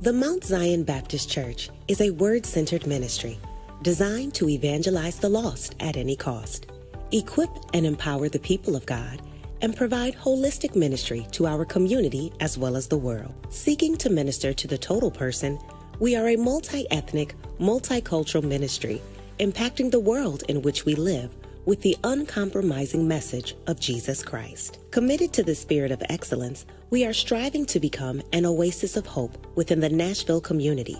The Mount Zion Baptist Church is a word centered ministry designed to evangelize the lost at any cost, equip and empower the people of God, and provide holistic ministry to our community as well as the world. Seeking to minister to the total person, we are a multi ethnic, multicultural ministry impacting the world in which we live with the uncompromising message of Jesus Christ. Committed to the spirit of excellence, we are striving to become an oasis of hope within the Nashville community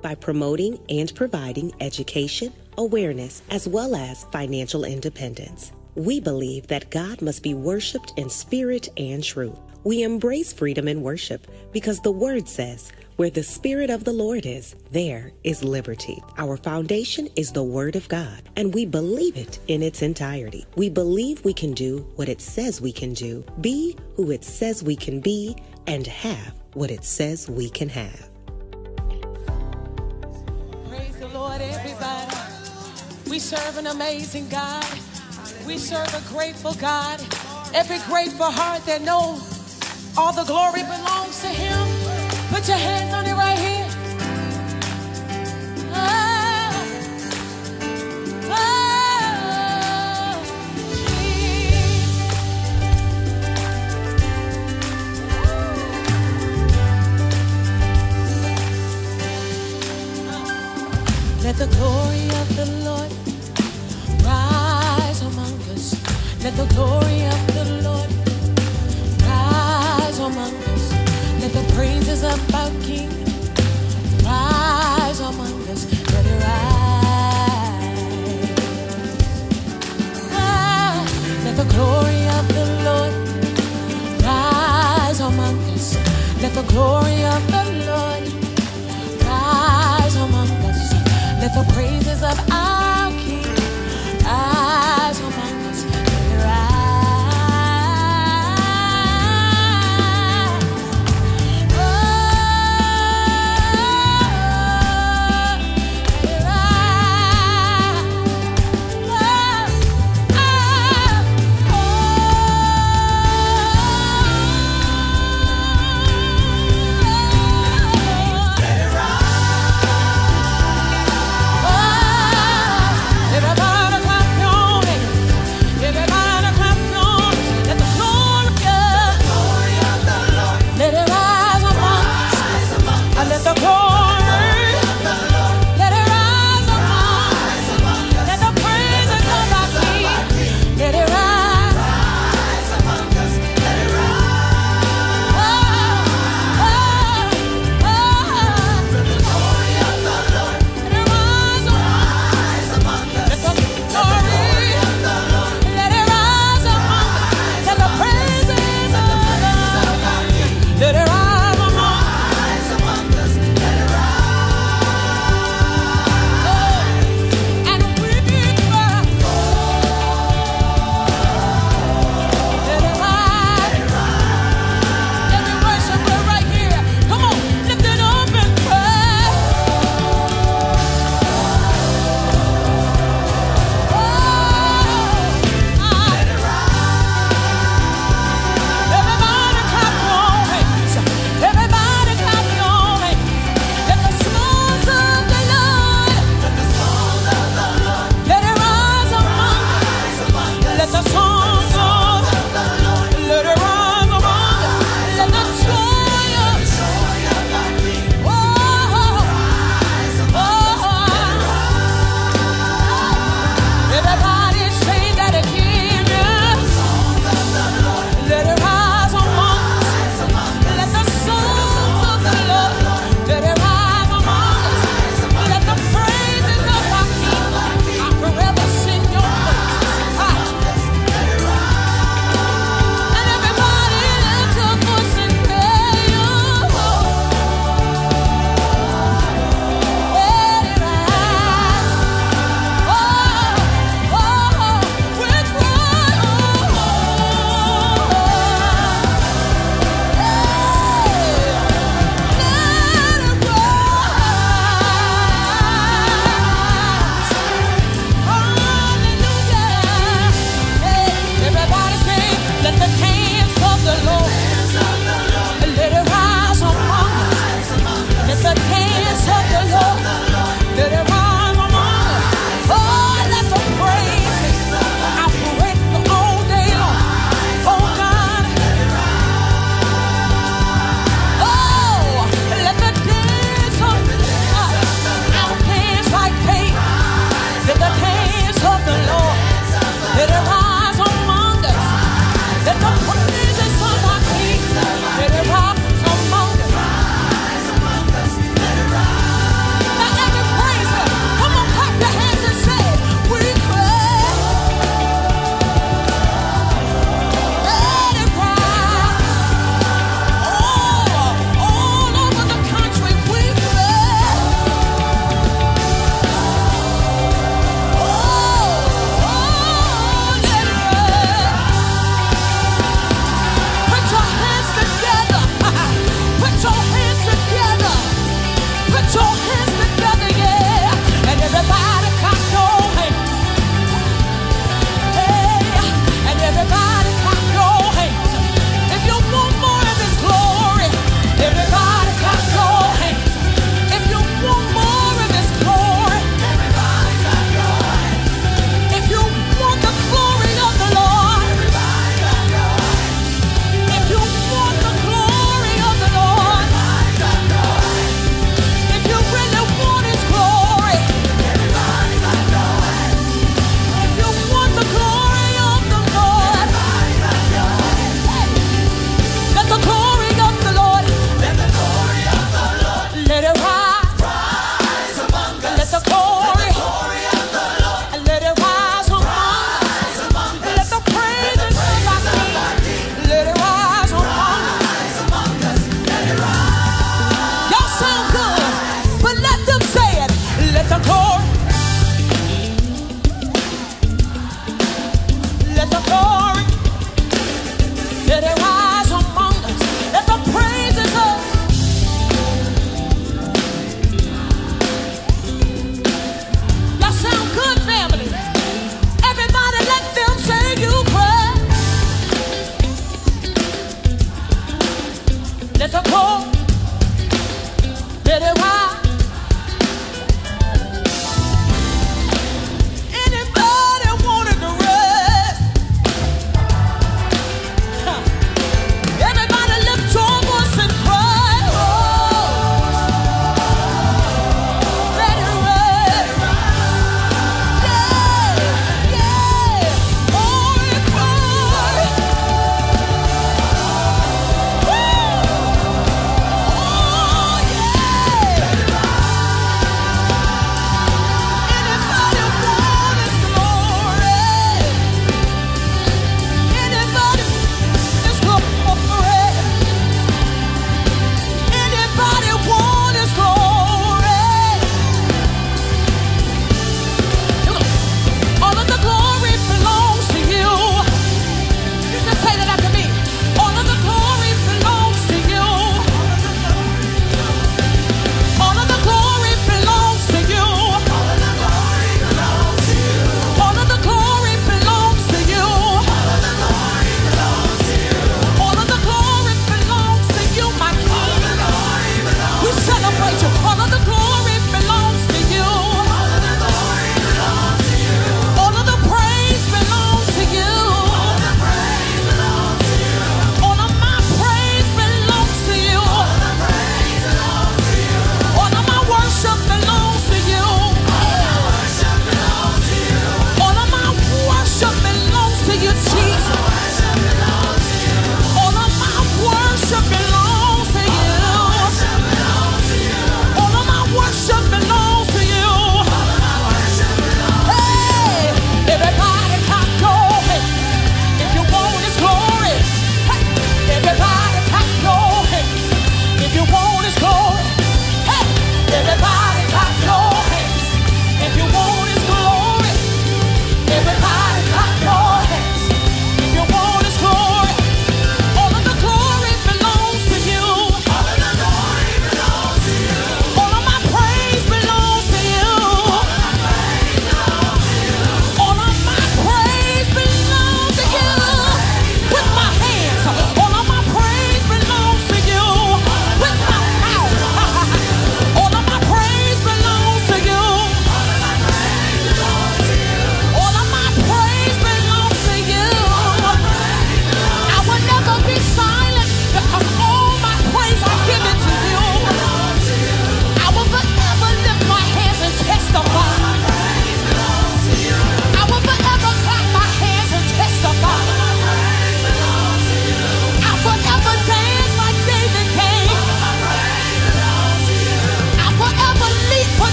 by promoting and providing education, awareness, as well as financial independence. We believe that God must be worshiped in spirit and truth. We embrace freedom in worship because the word says, where the Spirit of the Lord is, there is liberty. Our foundation is the Word of God, and we believe it in its entirety. We believe we can do what it says we can do, be who it says we can be, and have what it says we can have. Praise the Lord, everybody. We serve an amazing God. We serve a grateful God. Every grateful heart that knows all the glory belongs to Him. Put your hands on it right here. Oh, oh, Let the glory of the Lord rise among us. Let the glory of praises of our King rise among us. Let it rise. Ah, let the glory of the Lord rise among us. Let the glory of the Lord rise among us. Let the praises of our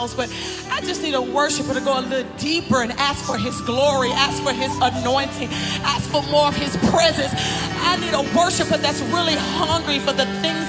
house, but I just need a worshiper to go a little deeper and ask for his glory, ask for his anointing, ask for more of his presence. I need a worshiper that's really hungry for the things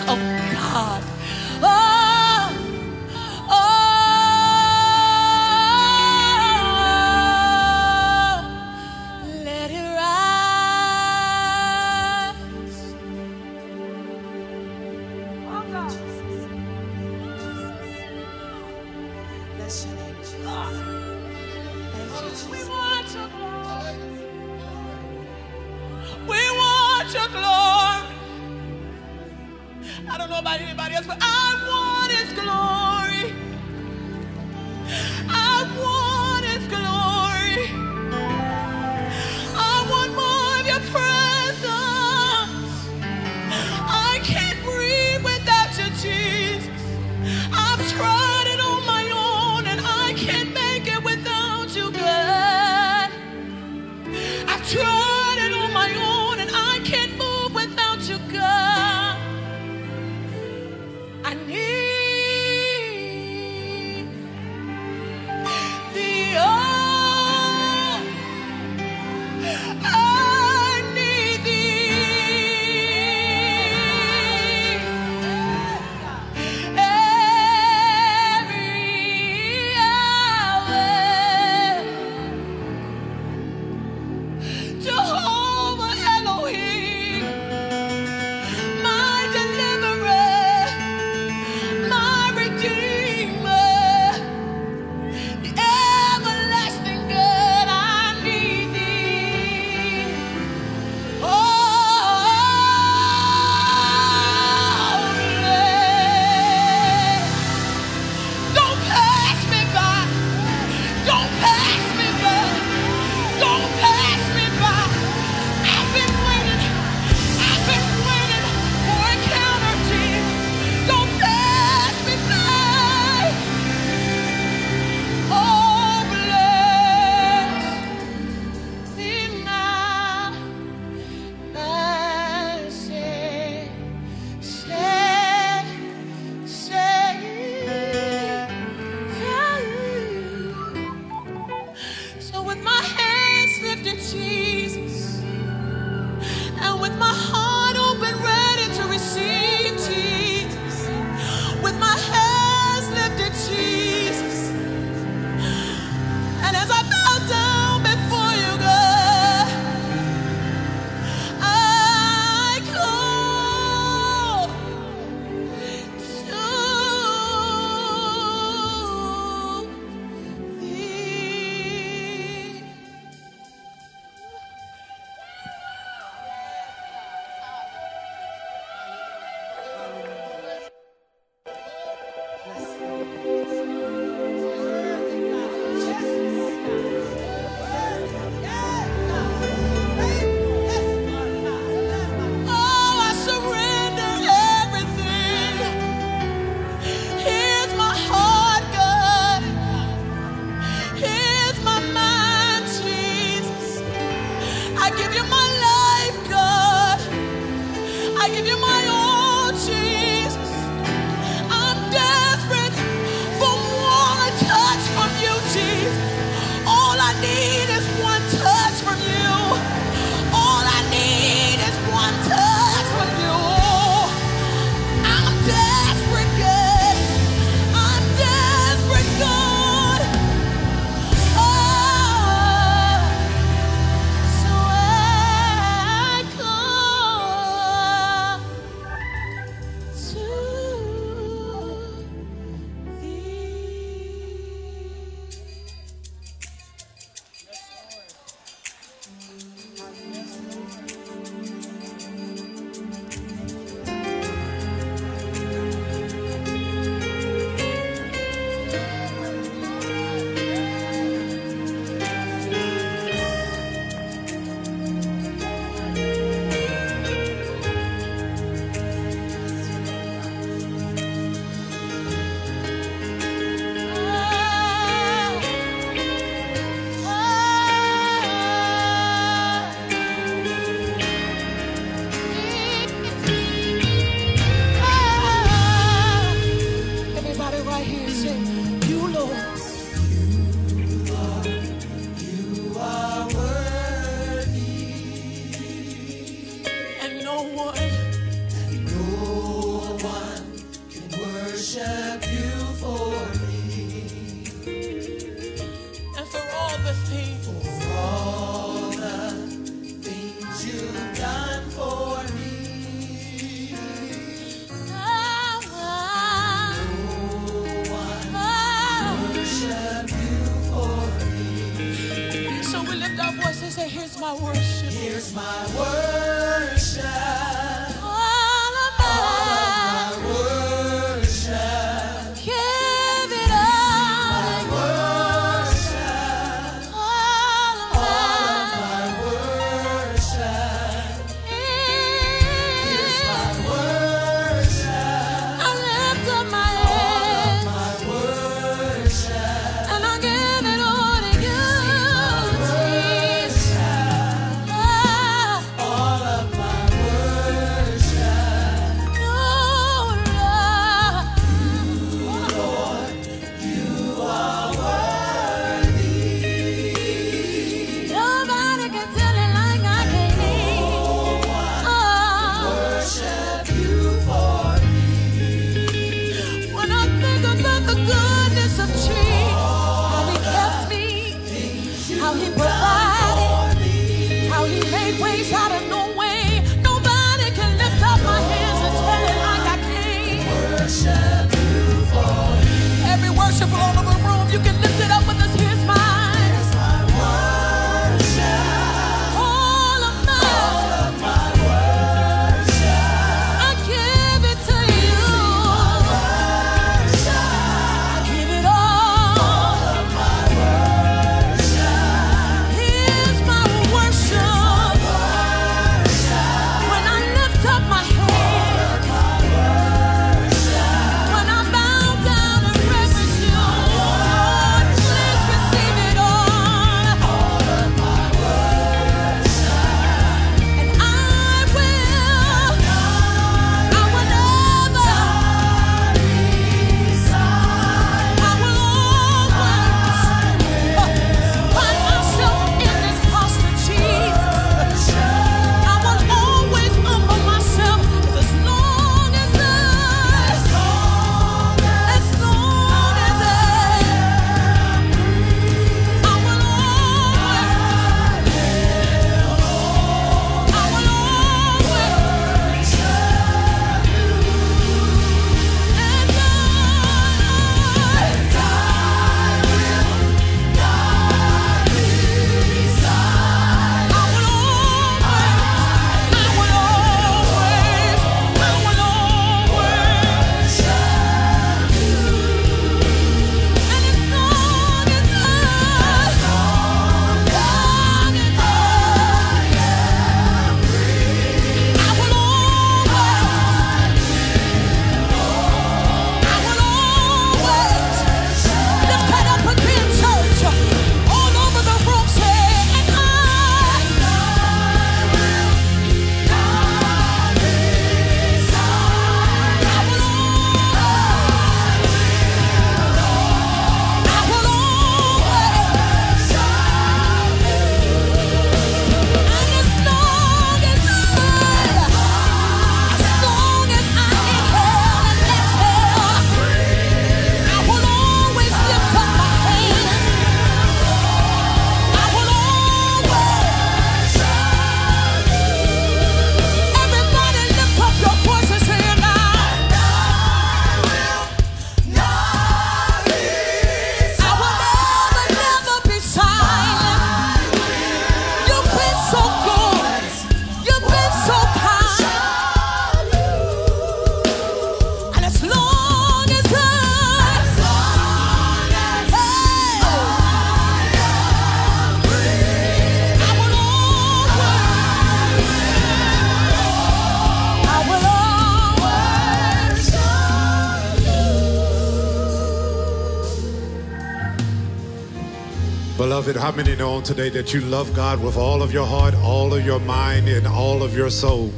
how many know today that you love God with all of your heart, all of your mind, and all of your soul?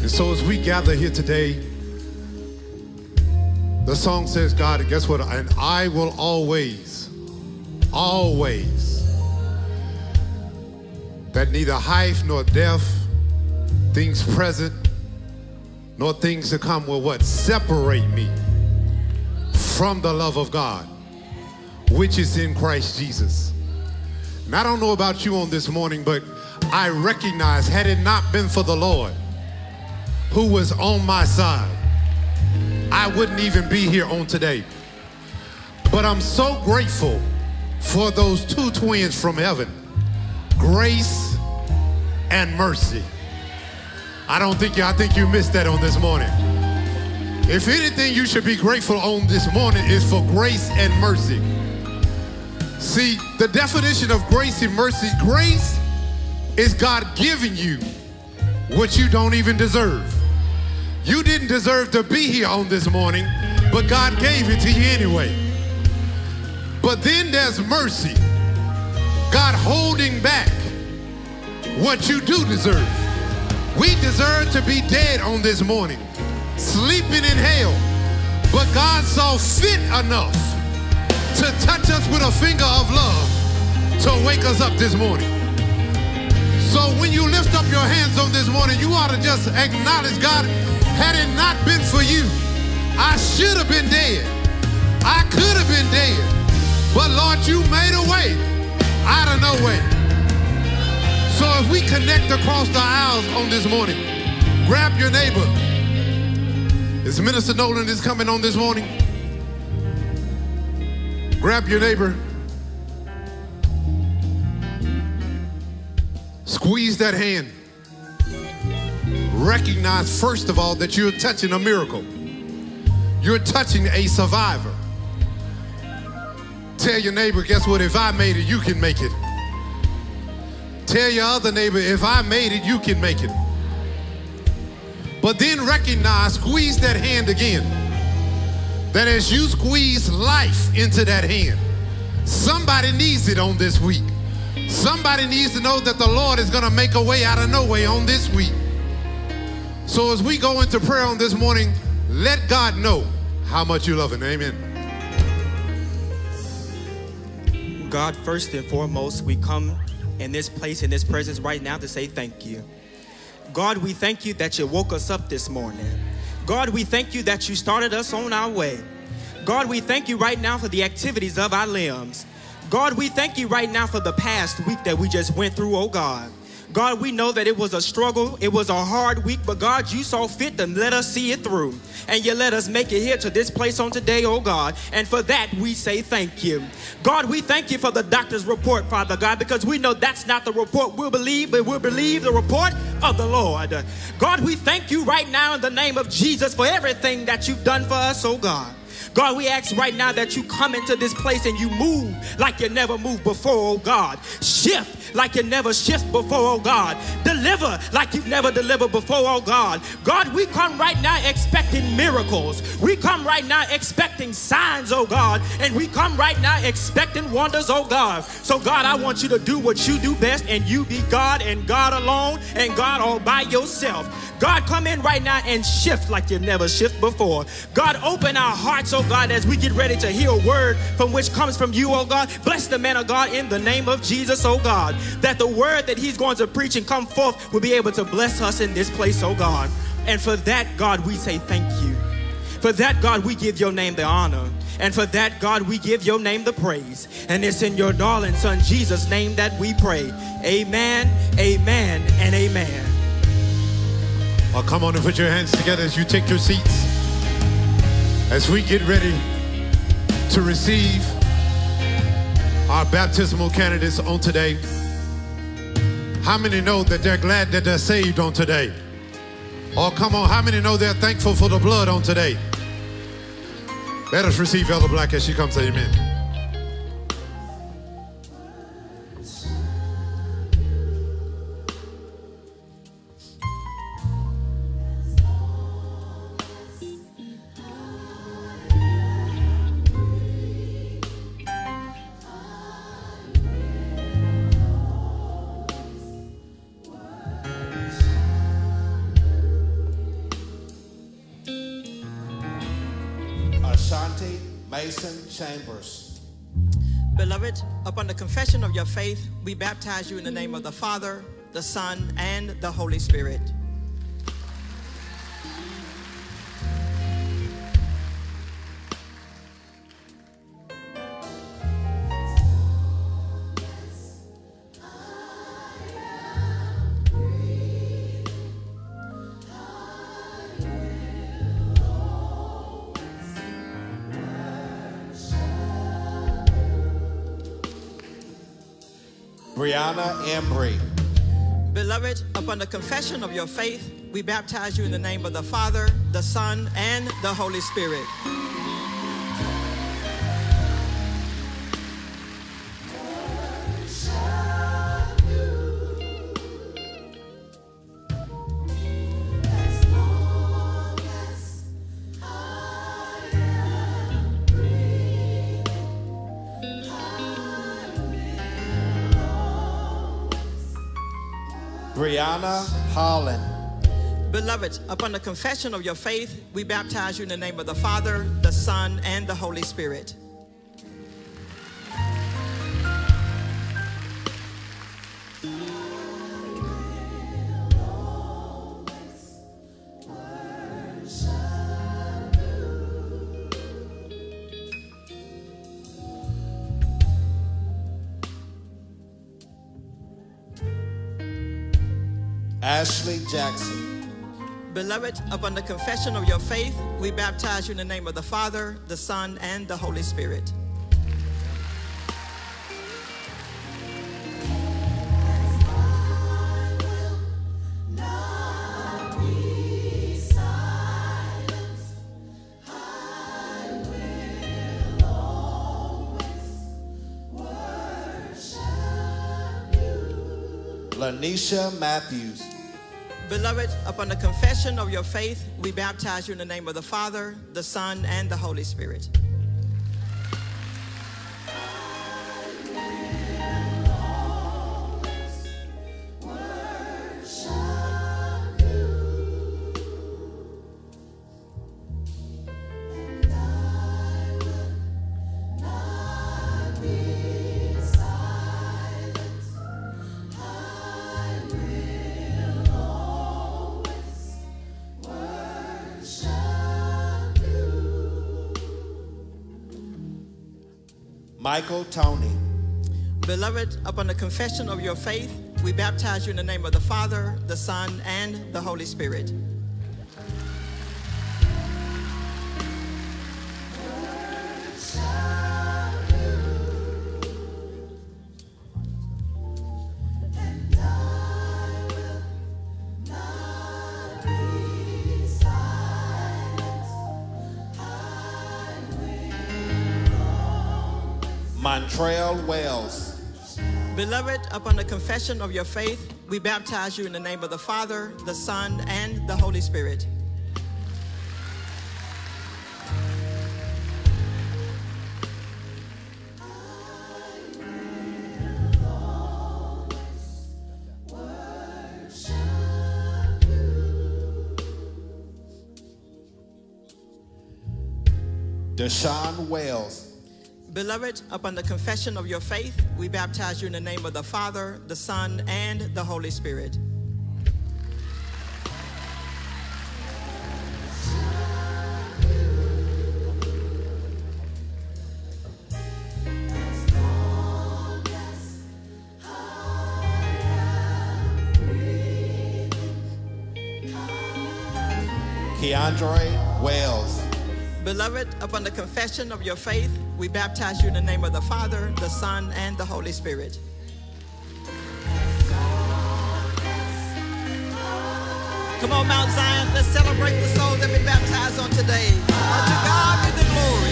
And so as we gather here today, the song says, God, guess what? And I will always, always, that neither height nor depth, things present, nor things to come will what? Separate me from the love of God, which is in Christ Jesus. And I don't know about you on this morning, but I recognize had it not been for the Lord who was on my side, I wouldn't even be here on today. But I'm so grateful for those two twins from heaven, grace and mercy. I don't think you, I think you missed that on this morning. If anything you should be grateful on this morning is for grace and mercy. See, the definition of grace and mercy, grace is God giving you what you don't even deserve. You didn't deserve to be here on this morning, but God gave it to you anyway. But then there's mercy. God holding back what you do deserve. We deserve to be dead on this morning sleeping in hell. But God saw fit enough to touch us with a finger of love to wake us up this morning. So when you lift up your hands on this morning, you ought to just acknowledge God, had it not been for you, I should have been dead. I could have been dead. But Lord, you made a way out of no way. So if we connect across the aisles on this morning, grab your neighbor, is Minister Nolan is coming on this morning? Grab your neighbor. Squeeze that hand. Recognize, first of all, that you're touching a miracle. You're touching a survivor. Tell your neighbor, guess what? If I made it, you can make it. Tell your other neighbor, if I made it, you can make it. But then recognize, squeeze that hand again. That as you squeeze life into that hand, somebody needs it on this week. Somebody needs to know that the Lord is going to make a way out of no way on this week. So as we go into prayer on this morning, let God know how much you love Him. Amen. God, first and foremost, we come in this place, in this presence right now to say thank you. God, we thank you that you woke us up this morning. God, we thank you that you started us on our way. God, we thank you right now for the activities of our limbs. God, we thank you right now for the past week that we just went through, oh God. God, we know that it was a struggle, it was a hard week, but God, you saw fit to let us see it through. And you let us make it here to this place on today, oh God. And for that, we say thank you. God, we thank you for the doctor's report, Father God, because we know that's not the report we'll believe, but we'll believe the report of the Lord. God, we thank you right now in the name of Jesus for everything that you've done for us, oh God. God, we ask right now that you come into this place and you move like you never moved before, oh God. Shift like you never shift before, oh God. Deliver like you've never delivered before, oh God. God, we come right now expecting miracles. We come right now expecting signs, oh God. And we come right now expecting wonders, oh God. So, God, I want you to do what you do best and you be God and God alone and God all by yourself. God, come in right now and shift like you've never shifted before. God, open our hearts, oh God, as we get ready to hear a word from which comes from you, oh God. Bless the man of God in the name of Jesus, oh God that the word that he's going to preach and come forth will be able to bless us in this place, oh God. And for that, God, we say thank you. For that, God, we give your name the honor. And for that, God, we give your name the praise. And it's in your darling son Jesus' name that we pray. Amen, amen, and amen. Oh, come on and put your hands together as you take your seats. As we get ready to receive our baptismal candidates on today. How many know that they're glad that they're saved on today? Oh, come on. How many know they're thankful for the blood on today? Let us receive Elder Black as she comes. Amen. Upon confession of your faith, we baptize you in the name of the Father, the Son, and the Holy Spirit. Brianna Embry. Beloved, upon the confession of your faith, we baptize you in the name of the Father, the Son, and the Holy Spirit. Holland. Beloved, upon the confession of your faith, we baptize you in the name of the Father, the Son, and the Holy Spirit. Beloved, upon the confession of your faith, we baptize you in the name of the Father, the Son, and the Holy Spirit. Lanisha Matthews. Beloved, upon the confession of your faith, we baptize you in the name of the Father, the Son, and the Holy Spirit. Michael Tony. Beloved, upon the confession of your faith, we baptize you in the name of the Father, the Son, and the Holy Spirit. Beloved, upon the confession of your faith, we baptize you in the name of the Father, the Son, and the Holy Spirit. Deshaun Wells. Beloved, upon the confession of your faith, we baptize you in the name of the Father, the Son, and the Holy Spirit. Keandre Wells. Beloved, upon the confession of your faith, we baptize you in the name of the Father, the Son, and the Holy Spirit. Come on, Mount Zion, let's celebrate the souls that we baptized on today. Unto God be the glory.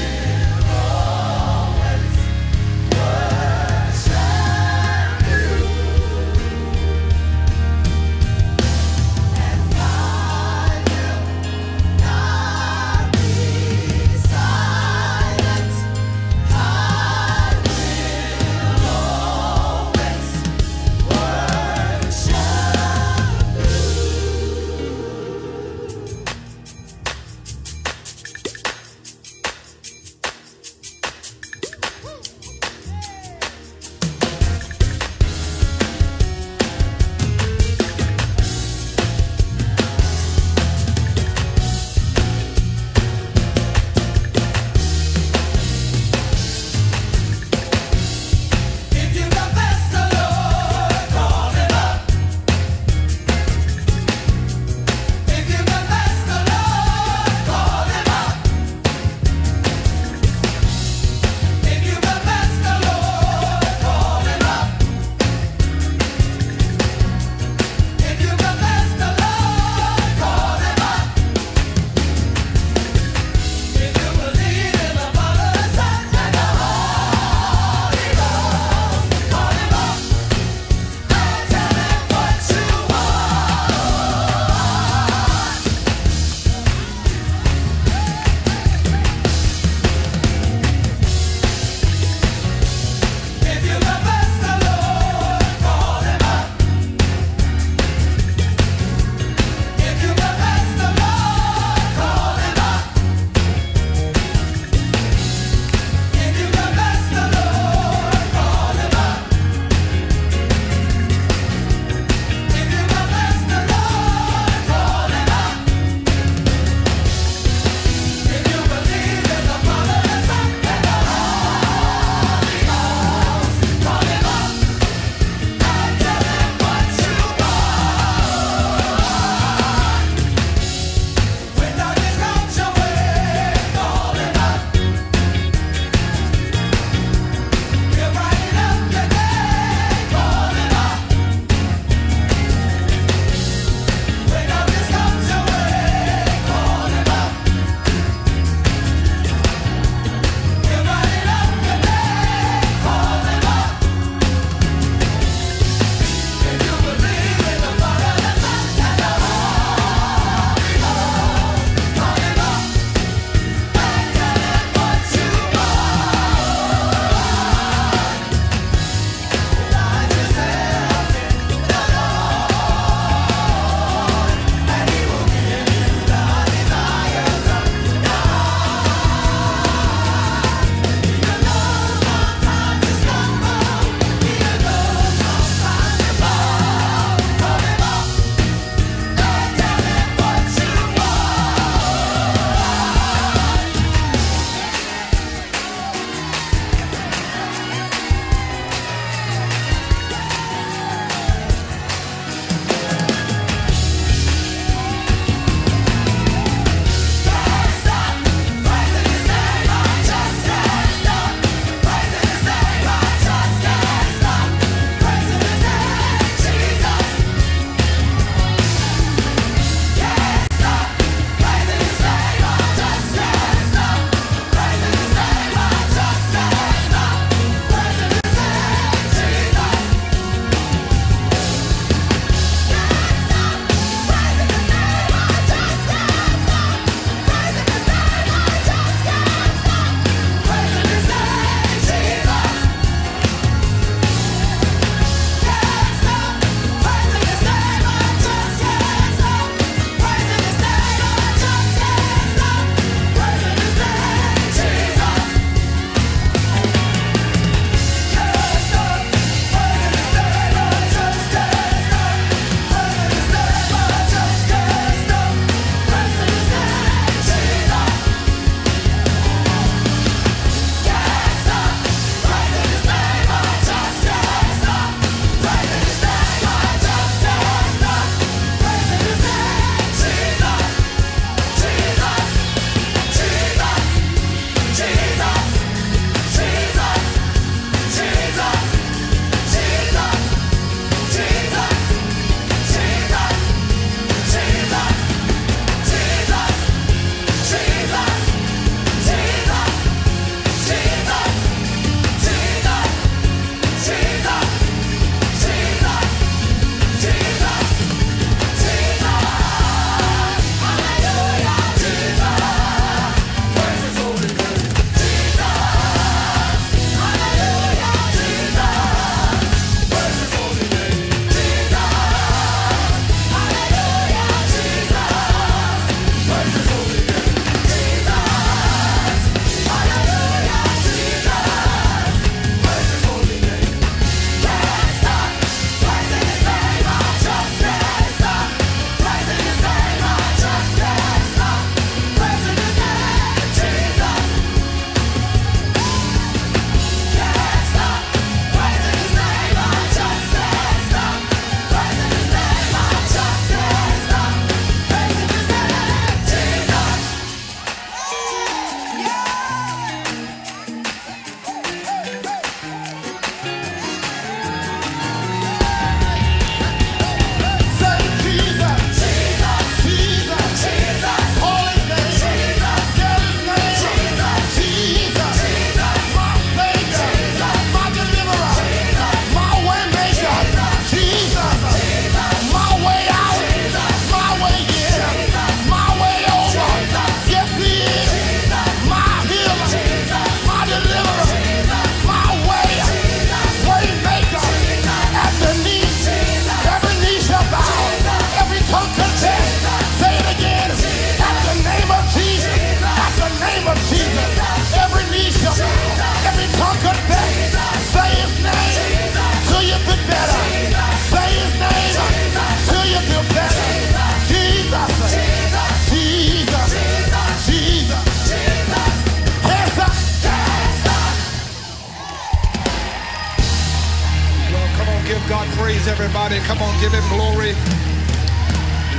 Praise, everybody. Come on, give him glory.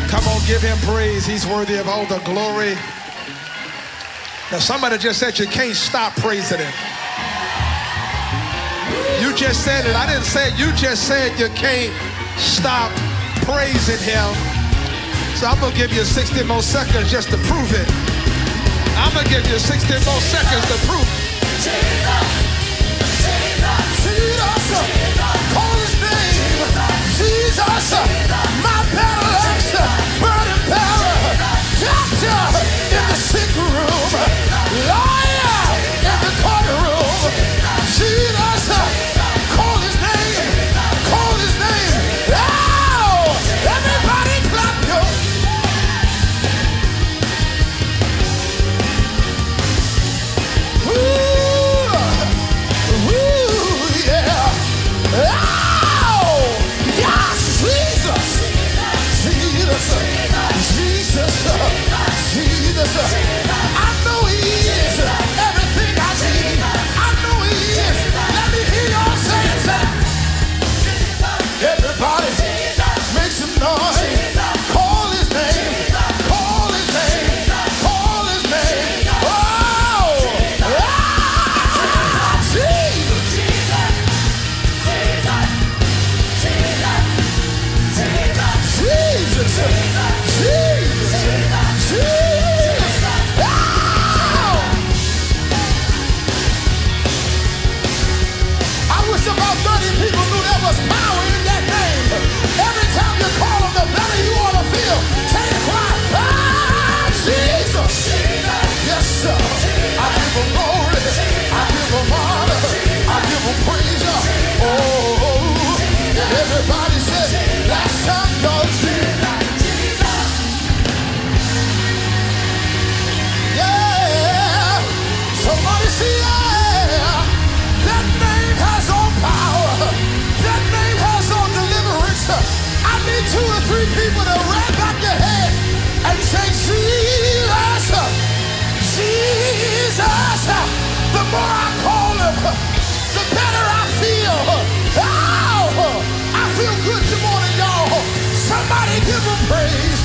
Come on, give him praise. He's worthy of all the glory. Now, somebody just said you can't stop praising him. You just said it. I didn't say it. You just said you can't stop praising him. So I'm going to give you 60 more seconds just to prove it. I'm going to give you 60 more seconds to prove it. Jesus, his name. Jesus, my axe, burning power. Doctor in the sick room, lawyer in the courtroom. Jesus, give him praise.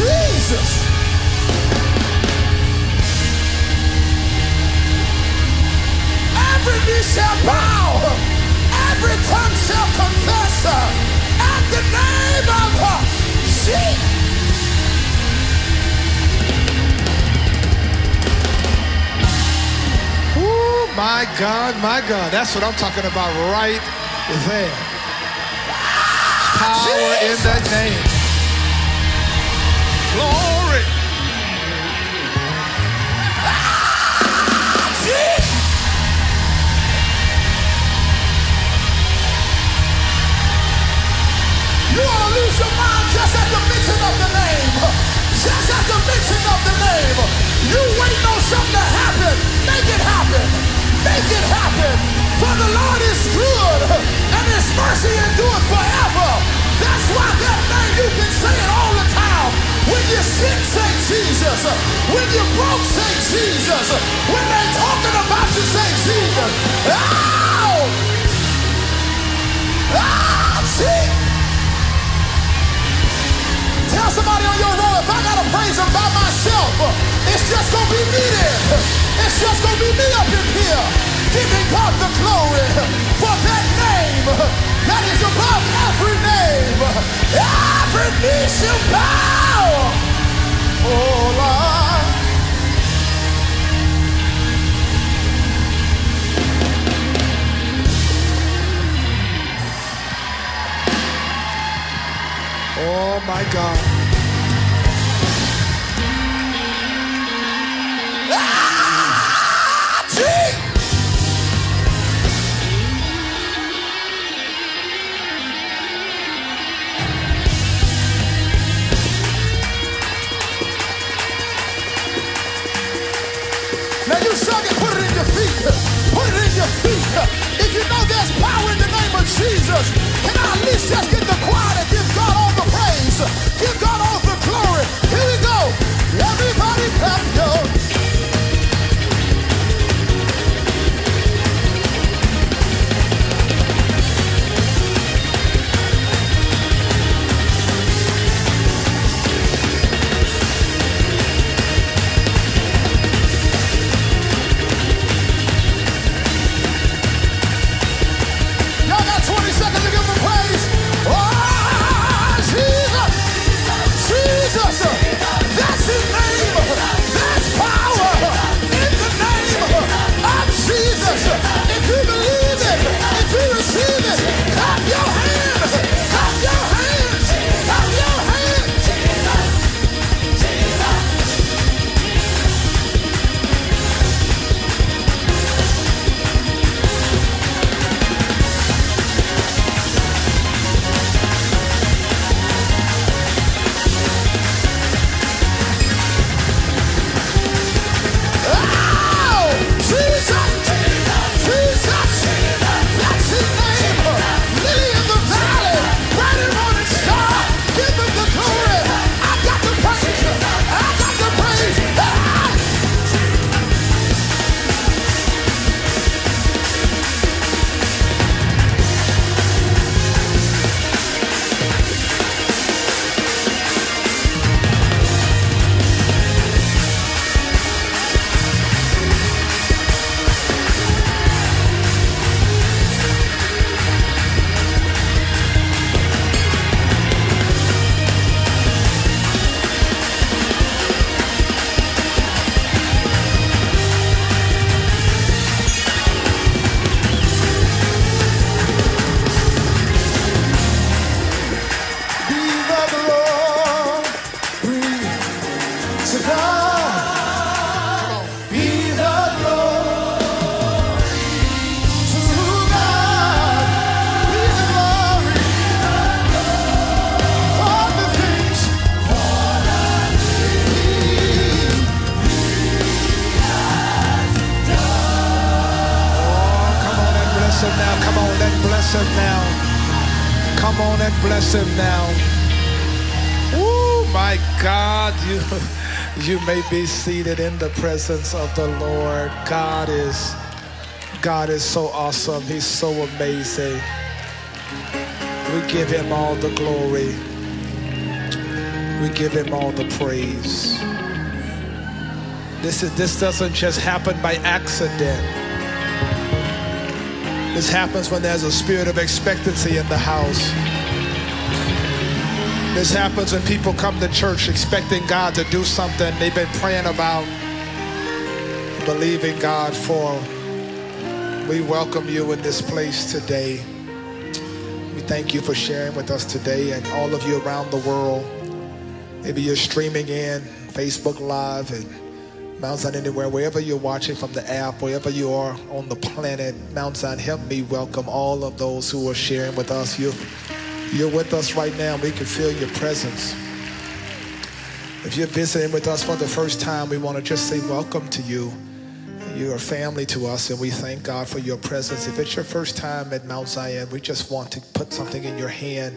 Jesus. Every knee shall bow, every tongue shall confess at the name of Jesus. My God, my God. That's what I'm talking about right there. Power in that name. Glory. Jesus. You to lose your mind just at the mention of the name. Just at the mention of the name. You on something to happen. Make it happen. Make it happen. For the Lord is good and his mercy endureth forever. That's why that name you can say it all the time. When you're sick, say Jesus. When you're broke, say Jesus. When they're talking about you, say Jesus. Ow! Ah, Jesus! Tell somebody on your road, if I gotta praise him by myself, it's just gonna be me there. It's just gonna be me up in here, giving God the glory for that name that is above every name. Every knee shall bow. Oh Lord. Oh my God. Ah, Put it in your feet. Put it in your feet. If you know there's power in the name of Jesus, can I at least just get the choir to give God all the praise? Give God all the glory. Here we go. Everybody clap your my God, you you may be seated in the presence of the Lord. God is God is so awesome. He's so amazing. We give him all the glory. We give him all the praise. This is this doesn't just happen by accident. This happens when there's a spirit of expectancy in the house. This happens when people come to church expecting God to do something they've been praying about, believing God for. We welcome you in this place today. We thank you for sharing with us today and all of you around the world. Maybe you're streaming in Facebook Live and Mount Zion Anywhere, wherever you're watching from the app, wherever you are on the planet, Mount Zion, help me welcome all of those who are sharing with us. You're, you're with us right now. We can feel your presence. If you're visiting with us for the first time, we want to just say welcome to you. You're a family to us, and we thank God for your presence. If it's your first time at Mount Zion, we just want to put something in your hand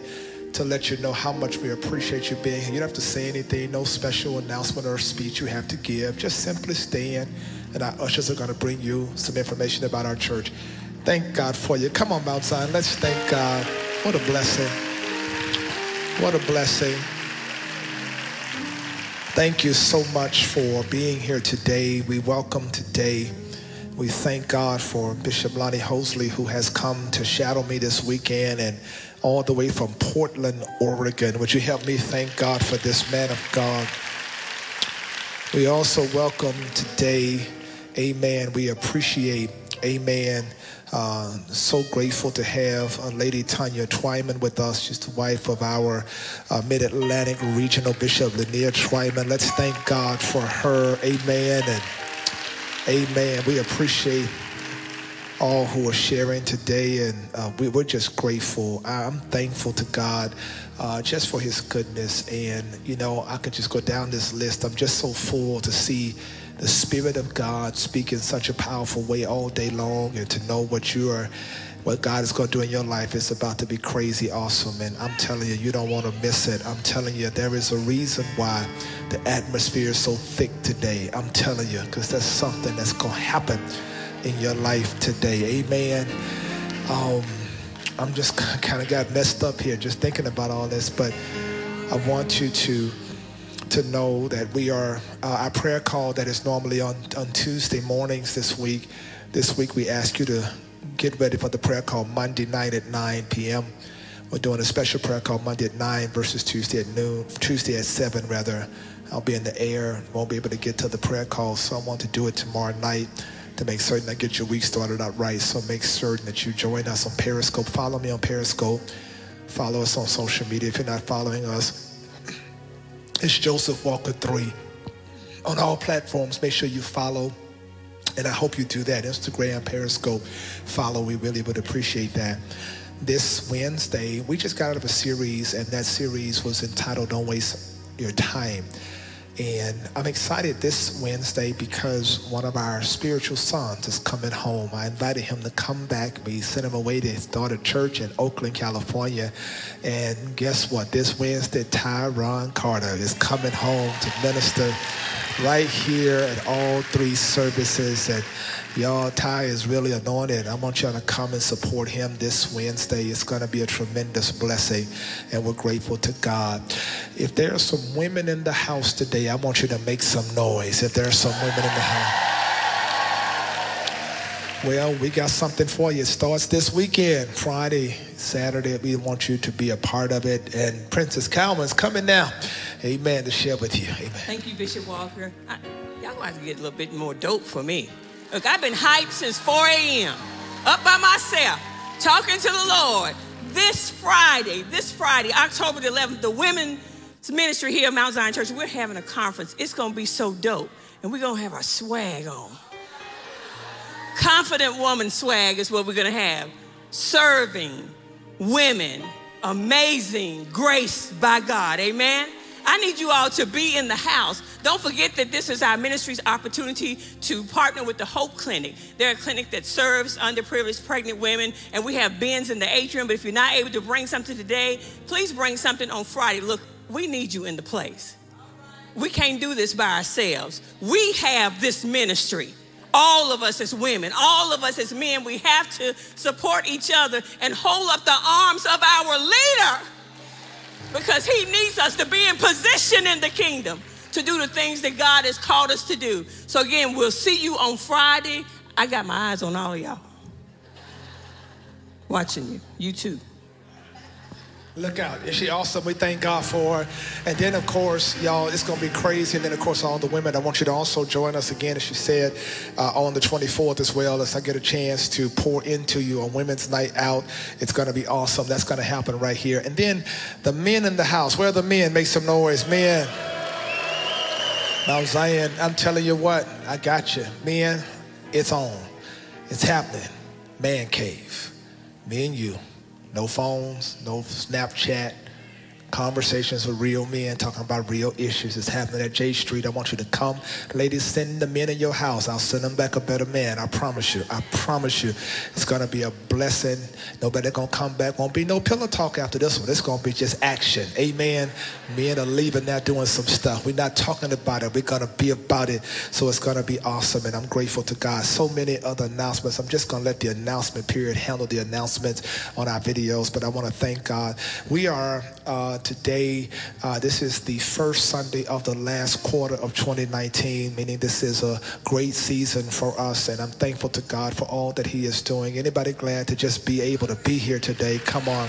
to let you know how much we appreciate you being here. You don't have to say anything, no special announcement or speech you have to give. Just simply stand, and our ushers are going to bring you some information about our church. Thank God for you. Come on, Mount Zion. Let's thank God. What a blessing. What a blessing. Thank you so much for being here today. We welcome today. We thank God for Bishop Lonnie Hosley, who has come to shadow me this weekend and all the way from Portland, Oregon. Would you help me thank God for this man of God? We also welcome today, amen. We appreciate, amen. Uh, so grateful to have uh, Lady Tanya Twyman with us. She's the wife of our uh, Mid Atlantic Regional Bishop Lanier Twyman. Let's thank God for her. Amen. And amen. We appreciate all who are sharing today, and uh, we, are just grateful. I'm thankful to God uh, just for His goodness. And, you know, I could just go down this list. I'm just so full to see the Spirit of God speak in such a powerful way all day long and to know what you are, what God is going to do in your life is about to be crazy awesome. And I'm telling you, you don't want to miss it. I'm telling you, there is a reason why the atmosphere is so thick today. I'm telling you, because there's something that's going to happen in your life today. Amen. Um, I'm just kind of got messed up here just thinking about all this, but I want you to to know that we are uh, our prayer call that is normally on, on Tuesday mornings this week. This week we ask you to get ready for the prayer call Monday night at 9 p.m. We're doing a special prayer call Monday at 9 versus Tuesday at noon, Tuesday at 7 rather. I'll be in the air, won't be able to get to the prayer call, so I want to do it tomorrow night to make certain I get your week started out right. So make certain that you join us on Periscope. Follow me on Periscope. Follow us on social media. If you're not following us, it's Joseph Walker 3 on all platforms. Make sure you follow. And I hope you do that. Instagram, Periscope, follow. We really would appreciate that. This Wednesday, we just got out of a series, and that series was entitled Don't Waste Your Time. And I'm excited this Wednesday because one of our spiritual sons is coming home. I invited him to come back. We sent him away to start a church in Oakland, California. And guess what? This Wednesday, Tyron Carter is coming home to minister right here at all three services. And y'all, Ty is really anointed. I want y'all to come and support him this Wednesday. It's going to be a tremendous blessing, and we're grateful to God. If there are some women in the house today, I want you to make some noise. If there are some women in the house. Well, we got something for you. It starts this weekend, Friday, Saturday. We want you to be a part of it. And Princess Calvin's coming now. Amen. To share with you. Amen. Thank you, Bishop Walker. I, y'all have to get a little bit more dope for me. Look, I've been hyped since 4 a.m. Up by myself, talking to the Lord. This Friday, this Friday, October the 11th, the women's ministry here at Mount Zion Church, we're having a conference. It's gonna be so dope. And we're gonna have our swag on. Confident woman swag is what we're gonna have. Serving women, amazing grace by God, amen? I need you all to be in the house. Don't forget that this is our ministry's opportunity to partner with the Hope Clinic. They're a clinic that serves underprivileged pregnant women, and we have bins in the atrium. But if you're not able to bring something today, please bring something on Friday. Look, we need you in the place. We can't do this by ourselves. We have this ministry. All of us as women, all of us as men, we have to support each other and hold up the arms of our leader because he needs us to be in position in the kingdom to do the things that God has called us to do. So, again, we'll see you on Friday. I got my eyes on all of y'all. Watching you. You too. Look out. Is she awesome? We thank God for her. And then, of course, y'all, it's going to be crazy. And then, of course, all the women, I want you to also join us again, as she said, uh, on the 24th as well, as I get a chance to pour into you on Women's Night Out. It's going to be awesome. That's going to happen right here. And then the men in the house. Where are the men? Make some noise. Men. Mount Zion, I'm telling you what, I got you. Men, it's on. It's happening. Man cave. Me and you. No phones, no Snapchat, conversations with real men talking about real issues. It's happening at J Street. I want you to come. Ladies, send the men in your house. I'll send them back a better man. I promise you. I promise you. It's going to be a blessing. Nobody going to come back. Won't be no pillow talk after this one. It's going to be just action. Amen. Men are leaving now doing some stuff. We're not talking about it. We're going to be about it. So it's going to be awesome. And I'm grateful to God. So many other announcements. I'm just going to let the announcement period handle the announcements on our videos. But I want to thank God. We are uh, today, uh, this is the first Sunday of the last quarter of 2019, meaning this is a great season for us. And I'm thankful to God for all that He is doing. Anybody glad to just be able to be here today? Come on.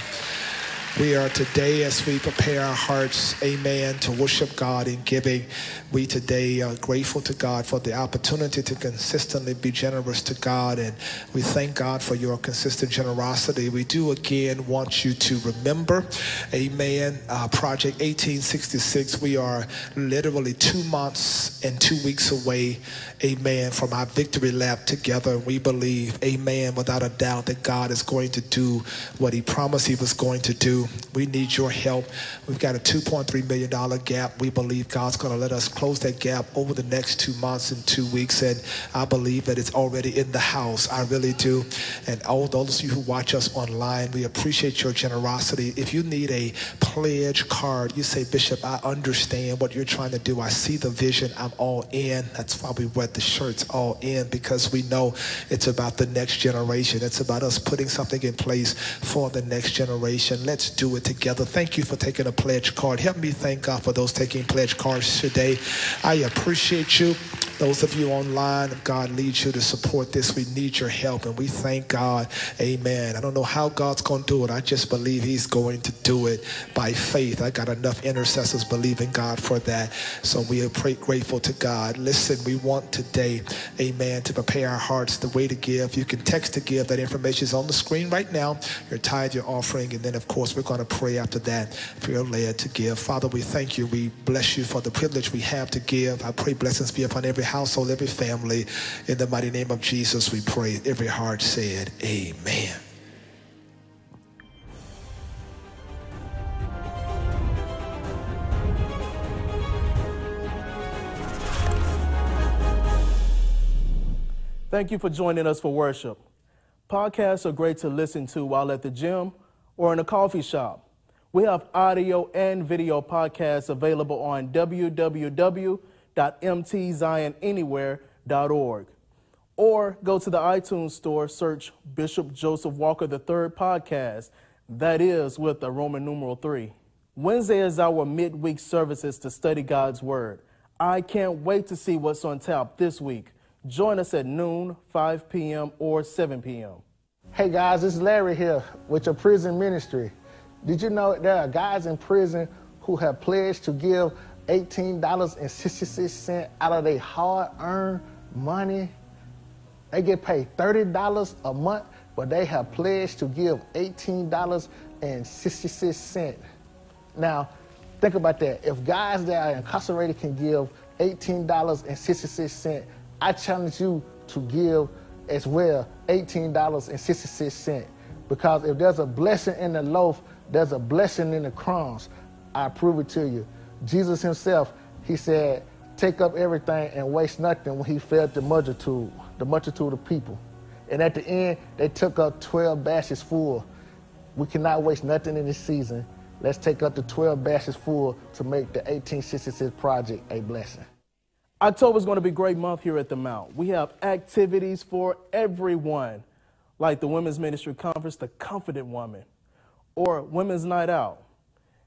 We are today, as we prepare our hearts, amen, to worship God in giving. We today are grateful to God for the opportunity to consistently be generous to God. And we thank God for your consistent generosity. We do again want you to remember, amen, uh, Project 1866. We are literally two months and two weeks away, amen, from our victory lap together. We believe, amen, without a doubt, that God is going to do what He promised He was going to do. We need your help. We've got a $2.3 million gap. We believe God's going to let us close that gap over the next two months and two weeks. And I believe that it's already in the house. I really do. And all those of you who watch us online, we appreciate your generosity. If you need a pledge card, you say, Bishop, I understand what you're trying to do. I see the vision. I'm all in. That's why we the shirts all in because we know it's about the next generation. It's about us putting something in place for the next generation. Let's do it together. Thank you for taking a pledge card. Help me thank God for those taking pledge cards today. I appreciate you. Those of you online, God leads you to support this, we need your help and we thank God. Amen. I don't know how God's going to do it. I just believe He's going to do it by faith. I got enough intercessors believing God for that. So we are grateful to God. Listen, we want today, amen, to prepare our hearts the way to give. You can text to give. That information is on the screen right now. Your tithe, your offering, and then, of course, we're going to pray after that if you're led to give. Father, we thank you. We bless you for the privilege we have to give. I pray blessings be upon every household, every family. In the mighty name of Jesus, we pray. Every heart said, Amen. Thank you for joining us for worship. Podcasts are great to listen to while at the gym or in a coffee shop. We have audio and video podcasts available on www.mtzionanywhere.org. Or go to the iTunes store, search Bishop Joseph Walker III podcast. That is with the Roman numeral 3. Wednesday is our midweek services to study God's Word. I can't wait to see what's on tap this week. Join us at noon, 5 p.m., or 7 p.m. Hey guys, is Larry here with your prison ministry. Did you know there are guys in prison who have pledged to give $18.66 out of their hard earned money? They get paid $30 a month, but they have pledged to give $18.66. Now, think about that. If guys that are incarcerated can give $18.66, I challenge you to give as well $18.66. Because if there's a blessing in the loaf, there's a blessing in the crumbs. I prove it to you. Jesus himself, he said, take up everything and waste nothing when he fed the multitude, the multitude of people. And at the end, they took up 12 baskets full. We cannot waste nothing in this season. Let's take up the 12 baskets full to make the 1866 project a blessing. October is going to be a great month here at the Mount. We have activities for everyone, like the Women's Ministry Conference, The Confident Woman, or Women's Night Out.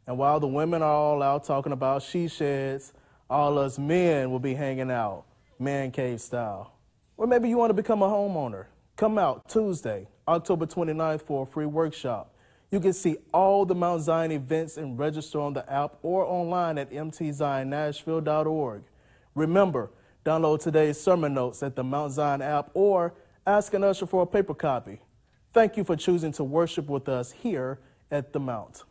And while the women are all out talking about she sheds, all us men will be hanging out, man cave style. Or maybe you want to become a homeowner. Come out Tuesday, October 29th for a free workshop. You can see all the Mount Zion events and register on the app or online at mtzionnashville.org. Remember, download today's sermon notes at the Mount Zion app or ask an usher for a paper copy. Thank you for choosing to worship with us here at the Mount.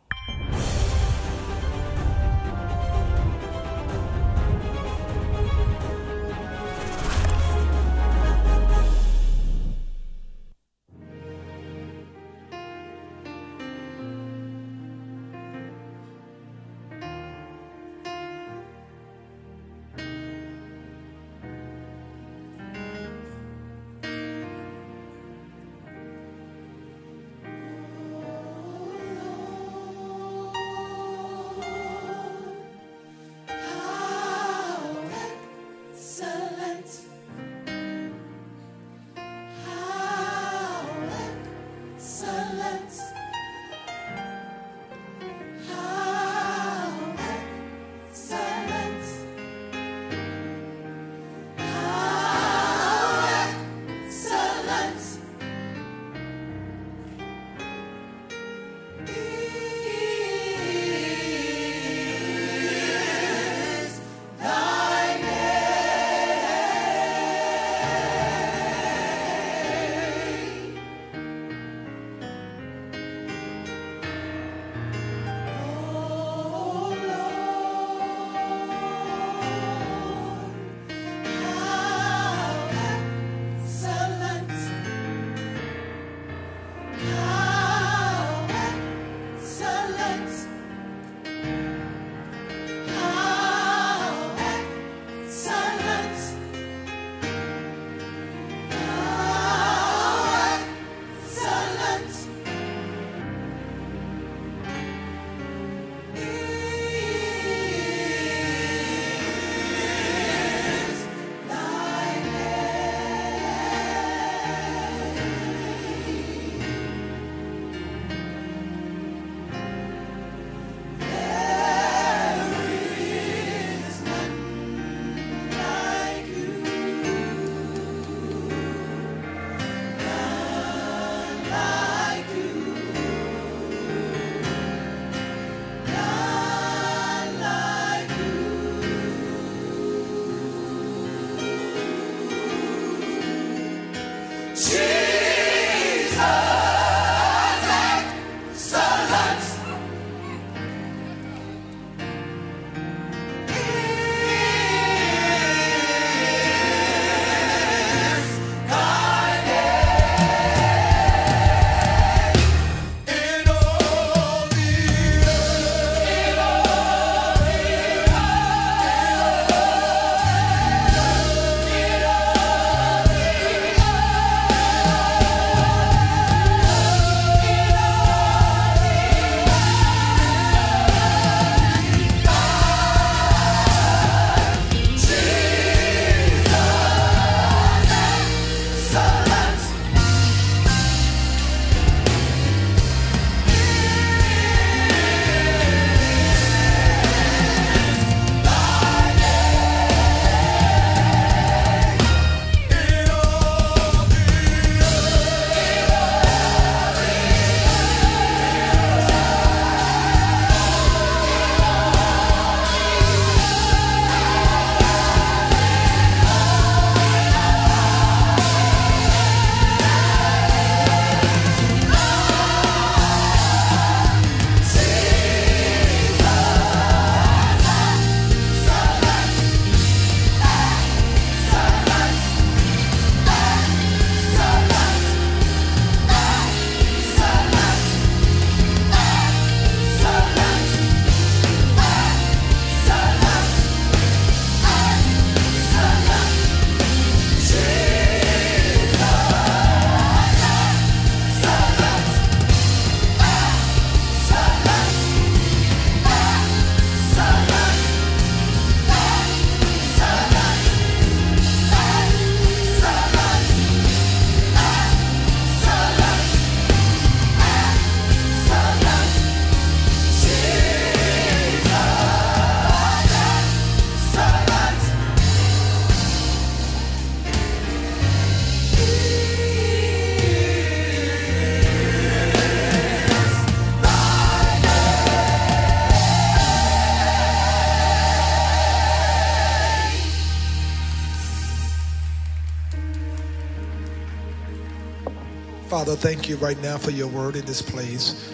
Father, thank you right now for your word in this place.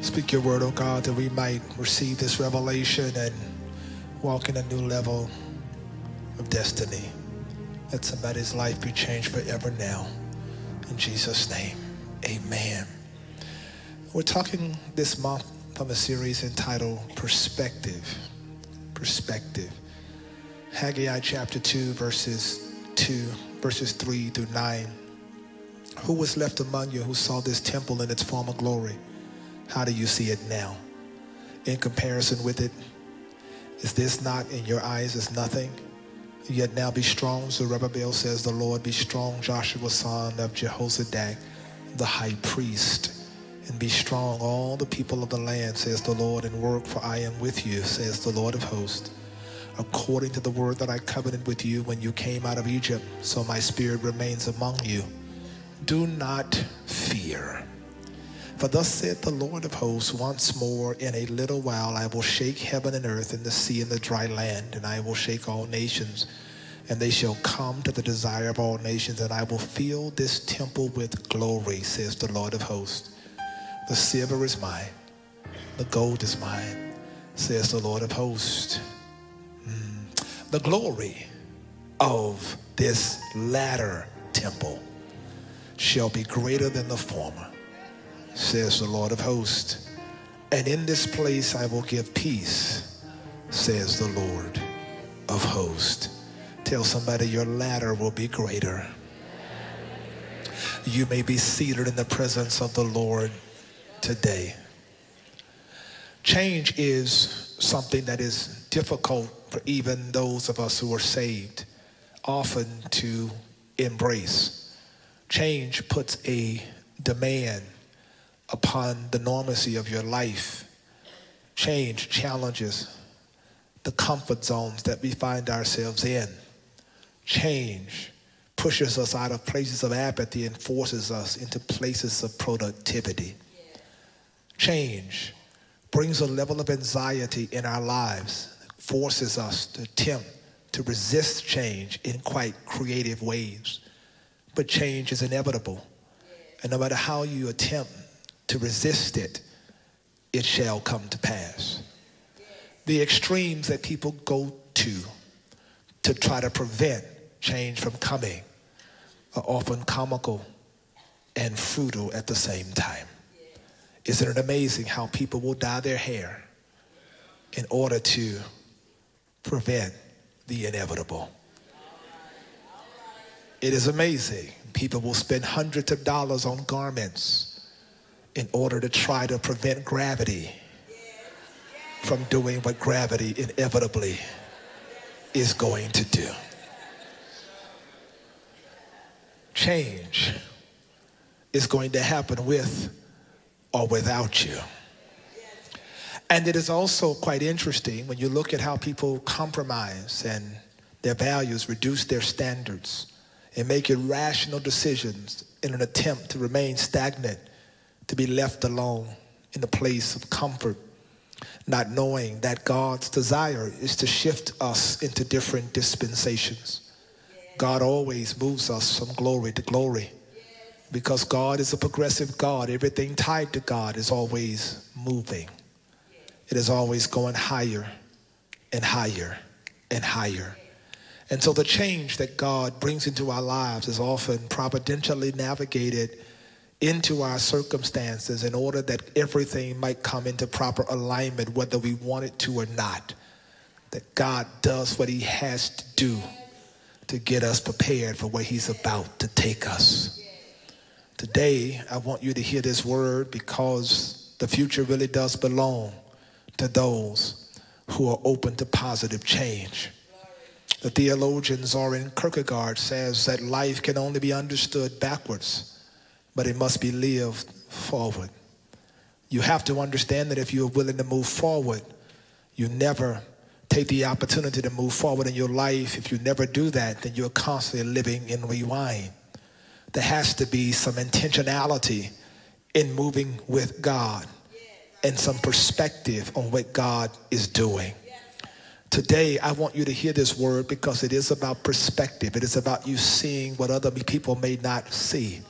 Speak your word, oh God, that we might receive this revelation and walk in a new level of destiny. Let somebody's life be changed forever now. In Jesus' name, amen. We're talking this month from a series entitled Perspective. Perspective. Haggai chapter 2, verses 2, verses 3 through 9. Who was left among you who saw this temple in its former glory? How do you see it now? In comparison with it, is this not in your eyes as nothing? Yet now be strong, Zerubbabel says the Lord, be strong, Joshua son of Jehozadak, the high priest. And be strong, all the people of the land, says the Lord, and work, for I am with you, says the Lord of hosts. According to the word that I covenanted with you when you came out of Egypt, so my spirit remains among you. Do not fear. For thus saith the Lord of hosts, once more in a little while I will shake heaven and earth and the sea and the dry land, and I will shake all nations, and they shall come to the desire of all nations, and I will fill this temple with glory, says the Lord of hosts. The silver is mine, the gold is mine, says the Lord of hosts. Mm. The glory of this latter temple shall be greater than the former says the Lord of hosts. And in this place I will give peace, says the Lord of hosts. Tell somebody your latter will be greater. You may be seated in the presence of the Lord today. Change is something that is difficult for even those of us who are saved often to embrace. Change puts a demand upon the normacy of your life. Change challenges the comfort zones that we find ourselves in. Change pushes us out of places of apathy and forces us into places of productivity. Change brings a level of anxiety in our lives, forces us to attempt to resist change in quite creative ways. But change is inevitable. And no matter how you attempt to resist it, it shall come to pass. The extremes that people go to to try to prevent change from coming are often comical and fruitful at the same time. Isn't it amazing how people will dye their hair in order to prevent the inevitable? It is amazing. People will spend hundreds of dollars on garments in order to try to prevent gravity from doing what gravity inevitably is going to do. Change is going to happen with or without you. And it is also quite interesting when you look at how people compromise and their values, reduce their standards, and make irrational decisions in an attempt to remain stagnant to be left alone in a place of comfort, not knowing that God's desire is to shift us into different dispensations. God always moves us from glory to glory because God is a progressive God. Everything tied to God is always moving, it is always going higher and higher and higher. And so the change that God brings into our lives is often providentially navigated into our circumstances in order that everything might come into proper alignment, whether we want it to or not. That God does what He has to do to get us prepared for where He's about to take us. Today, I want you to hear this word because the future really does belong to those who are open to positive change. The theologian Soren Kierkegaard says that life can only be understood backwards but it must be lived forward. You have to understand that if you're willing to move forward, you never take the opportunity to move forward in your life. If you never do that, then you're constantly living in rewind. There has to be some intentionality in moving with God and some perspective on what God is doing. Today, I want you to hear this word because it is about perspective. It is about you seeing what other people may not see.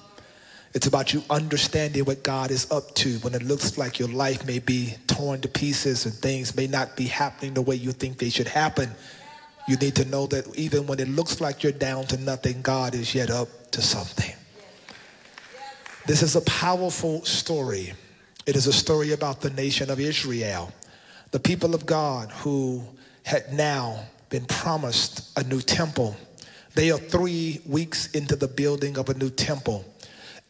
It's about you understanding what God is up to when it looks like your life may be torn to pieces and things may not be happening the way you think they should happen. You need to know that even when it looks like you're down to nothing, God is yet up to something. This is a powerful story. It is a story about the nation of Israel, the people of God who had now been promised a new temple. They are three weeks into the building of a new temple,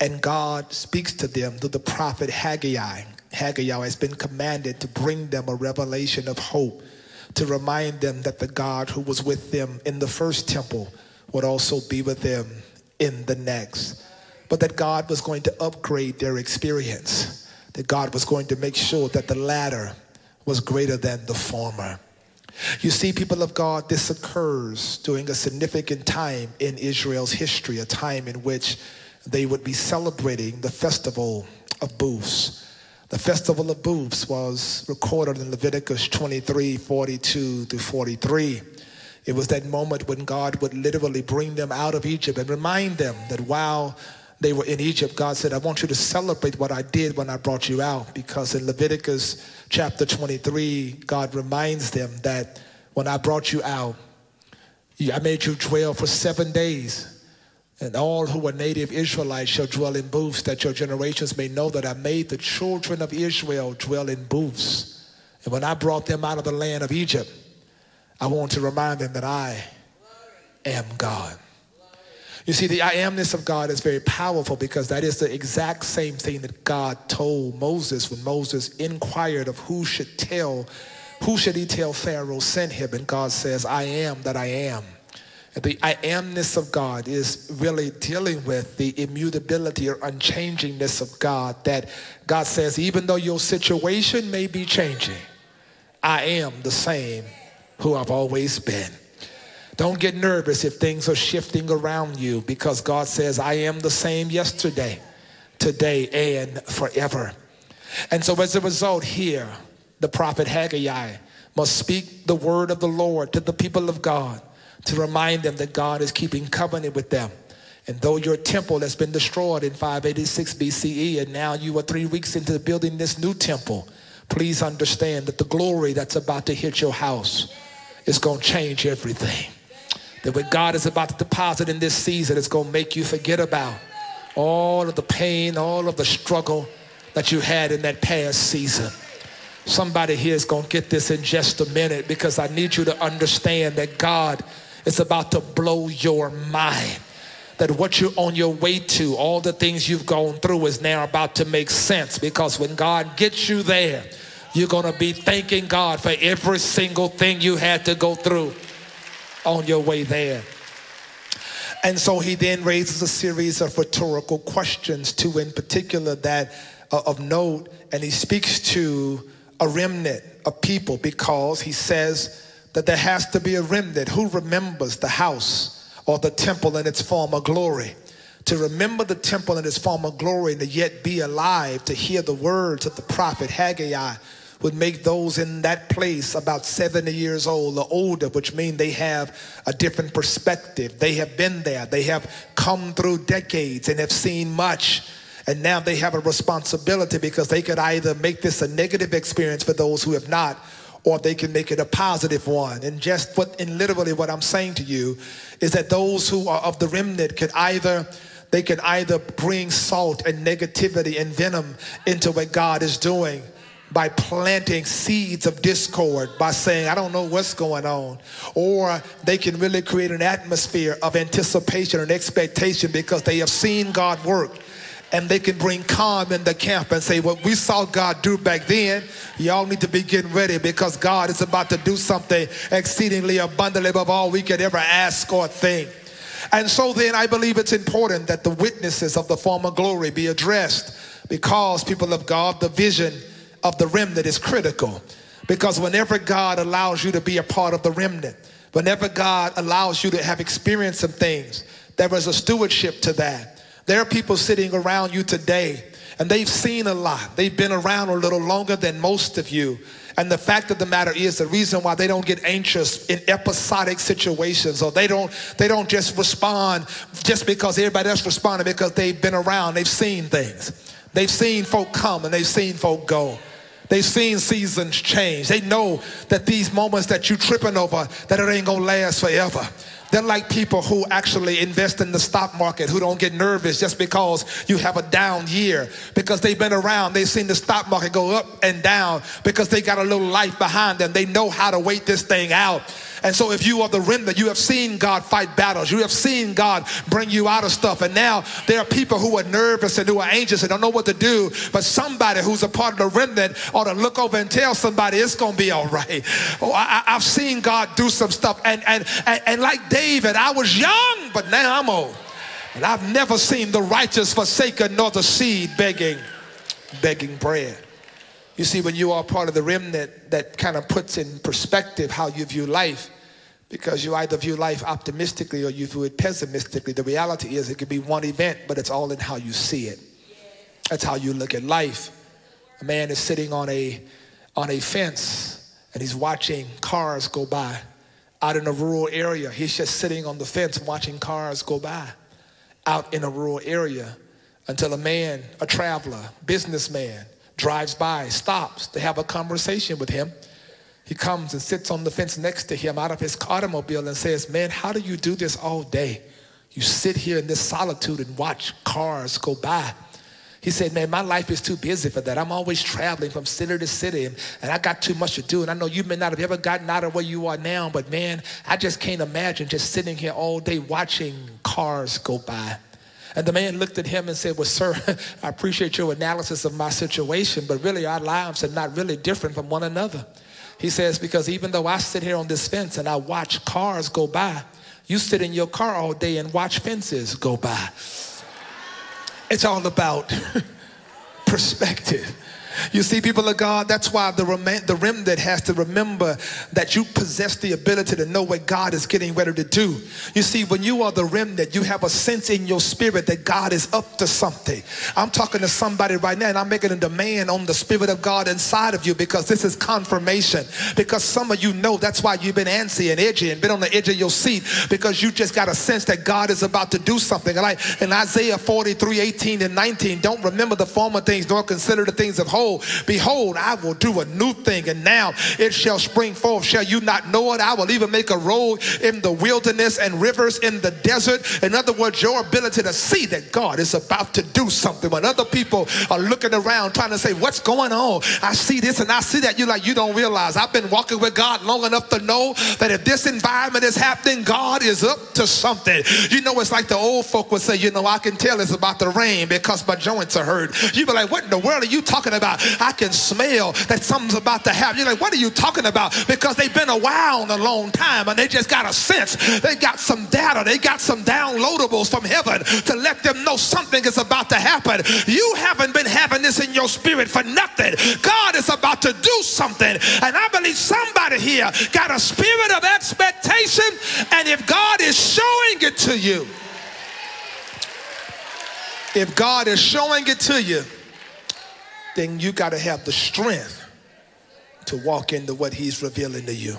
and God speaks to them through the prophet Haggai. Haggai has been commanded to bring them a revelation of hope, to remind them that the God who was with them in the first temple would also be with them in the next. But that God was going to upgrade their experience, that God was going to make sure that the latter was greater than the former. You see, people of God, this occurs during a significant time in Israel's history, a time in which they would be celebrating the festival of booths. The festival of booths was recorded in Leviticus 23 42 to 43. It was that moment when God would literally bring them out of Egypt and remind them that while they were in Egypt, God said, I want you to celebrate what I did when I brought you out. Because in Leviticus chapter 23, God reminds them that when I brought you out, I made you dwell for seven days. And all who are native Israelites shall dwell in booths, that your generations may know that I made the children of Israel dwell in booths. And when I brought them out of the land of Egypt, I want to remind them that I am God. You see, the I amness of God is very powerful because that is the exact same thing that God told Moses when Moses inquired of who should tell, who should he tell Pharaoh sent him? And God says, I am that I am. The I amness of God is really dealing with the immutability or unchangingness of God. That God says, even though your situation may be changing, I am the same who I've always been. Don't get nervous if things are shifting around you because God says, I am the same yesterday, today, and forever. And so, as a result, here, the prophet Haggai must speak the word of the Lord to the people of God to remind them that God is keeping covenant with them. And though your temple has been destroyed in 586 BCE, and now you are three weeks into building this new temple, please understand that the glory that's about to hit your house is going to change everything. That what God is about to deposit in this season is going to make you forget about all of the pain, all of the struggle that you had in that past season. Somebody here is going to get this in just a minute because I need you to understand that God is about to blow your mind. That what you're on your way to, all the things you've gone through, is now about to make sense because when God gets you there, you're going to be thanking God for every single thing you had to go through on your way there. And so he then raises a series of rhetorical questions, two in particular that uh, of note, and he speaks to a remnant of people because he says that there has to be a remnant who remembers the house or the temple in its former glory. To remember the temple in its former glory and to yet be alive to hear the words of the prophet Haggai would make those in that place about 70 years old or older, which means they have a different perspective. They have been there, they have come through decades and have seen much. And now they have a responsibility because they could either make this a negative experience for those who have not, or they can make it a positive one. And just what, in literally what I'm saying to you is that those who are of the remnant could either they can either bring salt and negativity and venom into what God is doing by planting seeds of discord by saying, I don't know what's going on. Or they can really create an atmosphere of anticipation and expectation because they have seen God work. And they can bring calm in the camp and say, What we saw God do back then, y'all need to be getting ready because God is about to do something exceedingly abundantly above all we could ever ask or think. And so then I believe it's important that the witnesses of the former glory be addressed because, people of God, the vision of the remnant is critical because whenever God allows you to be a part of the remnant, whenever God allows you to have experienced some things, there is a stewardship to that. There are people sitting around you today and they've seen a lot. They've been around a little longer than most of you. And the fact of the matter is the reason why they don't get anxious in episodic situations or they don't they don't just respond just because everybody else responded because they've been around, they've seen things. They've seen folk come and they've seen folk go. They've seen seasons change. They know that these moments that you tripping over, that it ain't gonna last forever. They're like people who actually invest in the stock market who don't get nervous just because you have a down year because they've been around. They've seen the stock market go up and down because they got a little life behind them. They know how to wait this thing out. And so, if you are the remnant, you have seen God fight battles. You have seen God bring you out of stuff. And now there are people who are nervous and who are anxious and don't know what to do. But somebody who's a part of the remnant ought to look over and tell somebody it's going to be all right. Oh, I, have seen God do some stuff. And, and, and, and like David, I was young, but now I'm old. And I've never seen the righteous forsaken nor the seed begging, begging bread. You see, when you are part of the remnant, that kind of puts in perspective how you view life because you either view life optimistically or you view it pessimistically. The reality is it could be one event, but it's all in how you see it. That's how you look at life. A man is sitting on a, on a fence and he's watching cars go by. Out in a rural area, he's just sitting on the fence watching cars go by. Out in a rural area until a man, a traveler, businessman, drives by, stops to have a conversation with him he comes and sits on the fence next to him out of his automobile and says, Man, how do you do this all day? You sit here in this solitude and watch cars go by. He said, Man, my life is too busy for that. I'm always traveling from city to city and, and I got too much to do. And I know you may not have ever gotten out of where you are now, but man, I just can't imagine just sitting here all day watching cars go by. And the man looked at him and said, Well, sir, I appreciate your analysis of my situation, but really our lives are not really different from one another. He says, because even though I sit here on this fence and I watch cars go by, you sit in your car all day and watch fences go by. It's all about perspective. You see, people of God, that's why the, rem- the remnant has to remember that you possess the ability to know what God is getting ready to do. You see, when you are the remnant, you have a sense in your spirit that God is up to something. I'm talking to somebody right now, and I'm making a demand on the Spirit of God inside of you because this is confirmation. Because some of you know that's why you've been antsy and edgy and been on the edge of your seat because you just got a sense that God is about to do something. Like in Isaiah 43 18 and 19, don't remember the former things nor consider the things of old Behold, I will do a new thing, and now it shall spring forth. Shall you not know it? I will even make a road in the wilderness and rivers in the desert. In other words, your ability to see that God is about to do something. When other people are looking around trying to say, What's going on? I see this and I see that. You're like, You don't realize I've been walking with God long enough to know that if this environment is happening, God is up to something. You know, it's like the old folk would say, You know, I can tell it's about to rain because my joints are hurt. You'd be like, What in the world are you talking about? I can smell that something's about to happen. You're like, what are you talking about? Because they've been around a long time and they just got a sense. They got some data. They got some downloadables from heaven to let them know something is about to happen. You haven't been having this in your spirit for nothing. God is about to do something. And I believe somebody here got a spirit of expectation. And if God is showing it to you, if God is showing it to you, then you got to have the strength to walk into what he's revealing to you.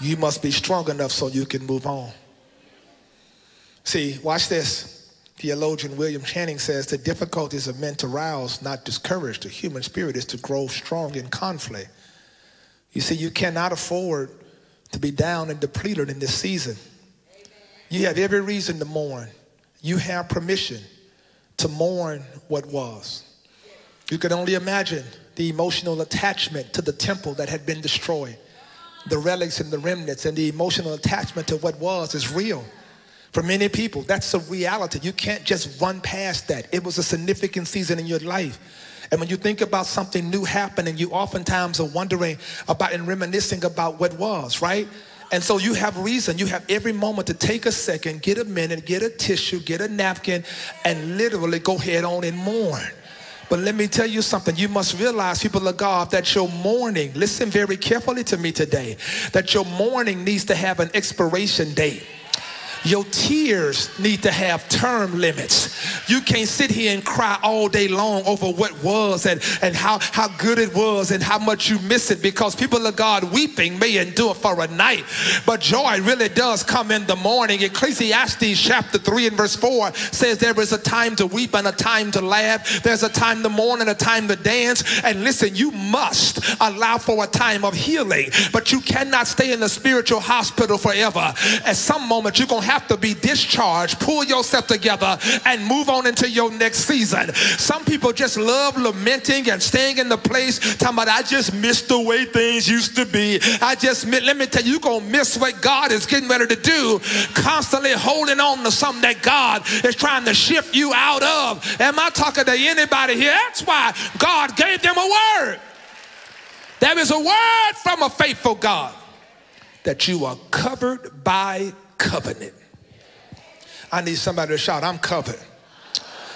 You must be strong enough so you can move on. See, watch this. Theologian William Channing says the difficulties of men to rouse, not discourage the human spirit, is to grow strong in conflict. You see, you cannot afford to be down and depleted in this season. You have every reason to mourn. You have permission to mourn what was. You can only imagine the emotional attachment to the temple that had been destroyed. The relics and the remnants and the emotional attachment to what was is real. For many people, that's a reality. You can't just run past that. It was a significant season in your life. And when you think about something new happening, you oftentimes are wondering about and reminiscing about what was, right? And so you have reason, you have every moment to take a second, get a minute, get a tissue, get a napkin, and literally go head on and mourn. But let me tell you something. You must realize, people of God, that your mourning, listen very carefully to me today, that your mourning needs to have an expiration date. Your tears need to have term limits. You can't sit here and cry all day long over what was and, and how, how good it was and how much you miss it because people of God weeping may endure for a night, but joy really does come in the morning. Ecclesiastes chapter 3 and verse 4 says there is a time to weep and a time to laugh. There's a time to mourn and a time to dance. And listen, you must allow for a time of healing, but you cannot stay in the spiritual hospital forever. At some moment, you're going to have to be discharged, pull yourself together, and move on into your next season. Some people just love lamenting and staying in the place, talking about, I just miss the way things used to be. I just, let me tell you, you're going to miss what God is getting ready to do, constantly holding on to something that God is trying to shift you out of. Am I talking to anybody here? That's why God gave them a word. There is a word from a faithful God that you are covered by covenant. I need somebody to shout, I'm covered.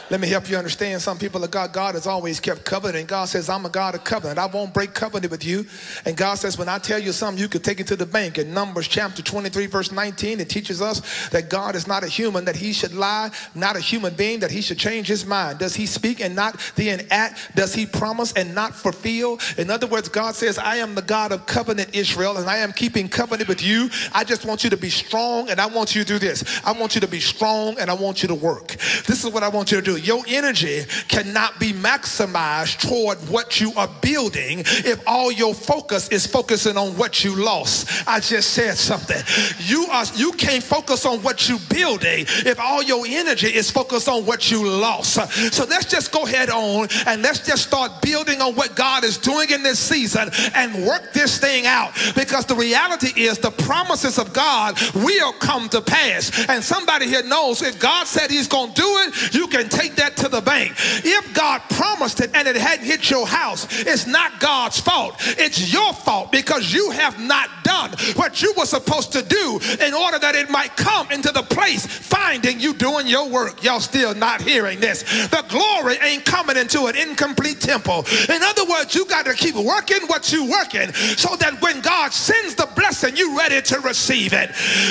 Let me help you understand. Some people of God, God has always kept covenant. And God says, I'm a God of covenant. I won't break covenant with you. And God says, when I tell you something, you can take it to the bank. In Numbers chapter 23, verse 19, it teaches us that God is not a human, that he should lie, not a human being, that he should change his mind. Does he speak and not then act? Does he promise and not fulfill? In other words, God says, I am the God of covenant Israel, and I am keeping covenant with you. I just want you to be strong, and I want you to do this. I want you to be strong, and I want you to work. This is what I want you to do. Your energy cannot be maximized toward what you are building if all your focus is focusing on what you lost. I just said something. You are you can't focus on what you building if all your energy is focused on what you lost. So let's just go ahead on and let's just start building on what God is doing in this season and work this thing out because the reality is the promises of God will come to pass. And somebody here knows if God said he's going to do it, you can take that to the bank. If God promised it and it hadn't hit your house, it's not God's fault. It's your fault because you have not done what you were supposed to do in order that it might come into the place finding you doing your work. Y'all still not hearing this. The glory ain't coming into an incomplete temple. In other words, you got to keep working what you working so that when God sends the blessing, you ready to receive it.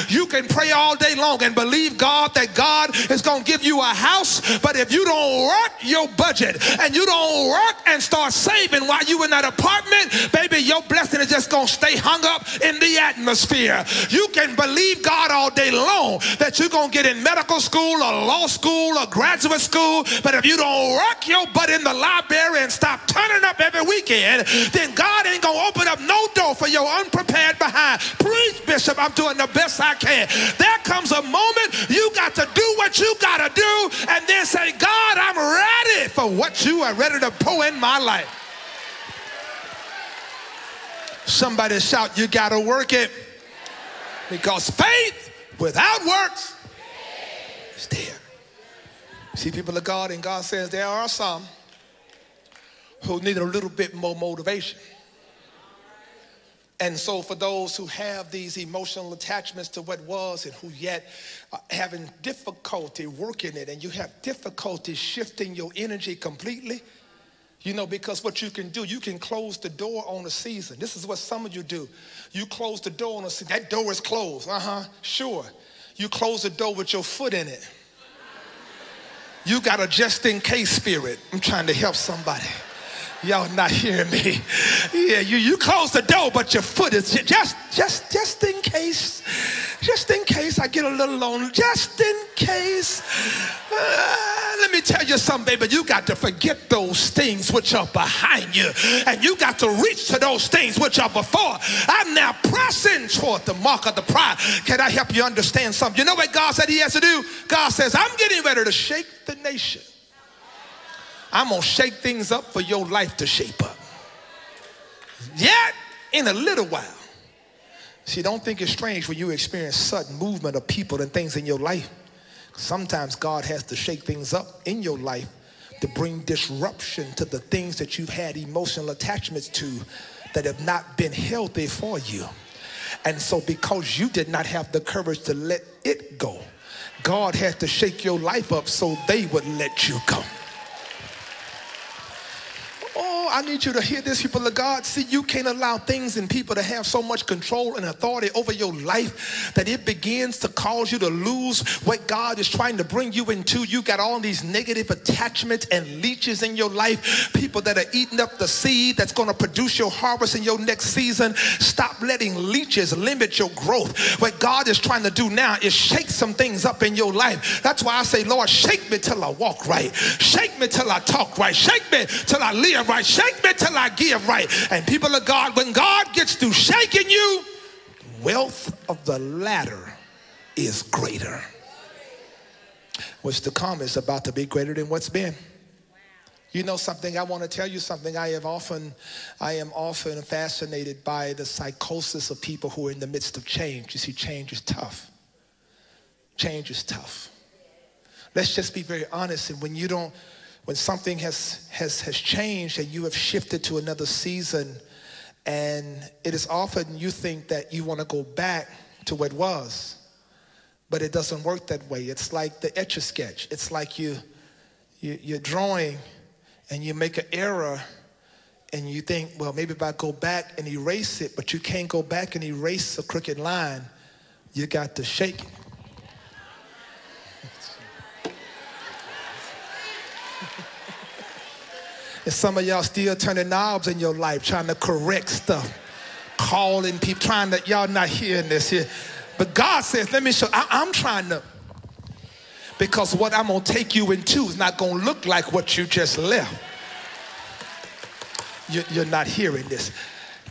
You can pray all day long and believe God that God is going to give you a house, but if you don't work your budget and you don't work and start saving while you in that apartment, baby, your blessing is just going to stay hung up in the atmosphere. You can believe God all day long that you're going to get in medical school or law school or graduate school, but if you don't work your butt in the library and stop turning up every weekend, then God going to open up no door for your unprepared behind. Please, Bishop, I'm doing the best I can. There comes a moment you got to do what you got to do and then say, God, I'm ready for what you are ready to pour in my life. Somebody shout, You got to work it. Because faith without works is dead. See, people of God, and God says there are some who need a little bit more motivation. And so, for those who have these emotional attachments to what was and who yet are having difficulty working it, and you have difficulty shifting your energy completely, you know, because what you can do, you can close the door on a season. This is what some of you do. You close the door on a season. That door is closed. Uh huh. Sure. You close the door with your foot in it. You got a just in case spirit. I'm trying to help somebody. Y'all not hearing me. Yeah, you, you close the door, but your foot is just, just, just in case, just in case I get a little lonely, just in case. Uh, let me tell you something, baby. You got to forget those things which are behind you, and you got to reach to those things which are before. I'm now pressing toward the mark of the prize. Can I help you understand something? You know what God said He has to do? God says, I'm getting ready to shake the nation. I'm going to shake things up for your life to shape up. Yet, in a little while. See, don't think it's strange when you experience sudden movement of people and things in your life. Sometimes God has to shake things up in your life to bring disruption to the things that you've had emotional attachments to that have not been healthy for you. And so, because you did not have the courage to let it go, God had to shake your life up so they would let you go. Oh, I need you to hear this, people of God. See, you can't allow things and people to have so much control and authority over your life that it begins to cause you to lose what God is trying to bring you into. You got all these negative attachments and leeches in your life, people that are eating up the seed that's going to produce your harvest in your next season. Stop letting leeches limit your growth. What God is trying to do now is shake some things up in your life. That's why I say, Lord, shake me till I walk right. Shake me till I talk right. Shake me till I live right. Shake me till I give right. And people of God, when God gets through shaking you, wealth of the latter is greater. What's to come is about to be greater than what's been. You know something, I want to tell you something. I have often, I am often fascinated by the psychosis of people who are in the midst of change. You see, change is tough. Change is tough. Let's just be very honest. And when you don't, when something has has has changed and you have shifted to another season, and it is often you think that you want to go back to what was, but it doesn't work that way. It's like the etch a sketch. It's like you, you you're drawing and you make an error and you think, well, maybe if I go back and erase it, but you can't go back and erase a crooked line, you got to shake it. And some of y'all still turning knobs in your life, trying to correct stuff, calling people, trying to, y'all not hearing this here. But God says, let me show, I, I'm trying to, because what I'm going to take you into is not going to look like what you just left. You, you're not hearing this.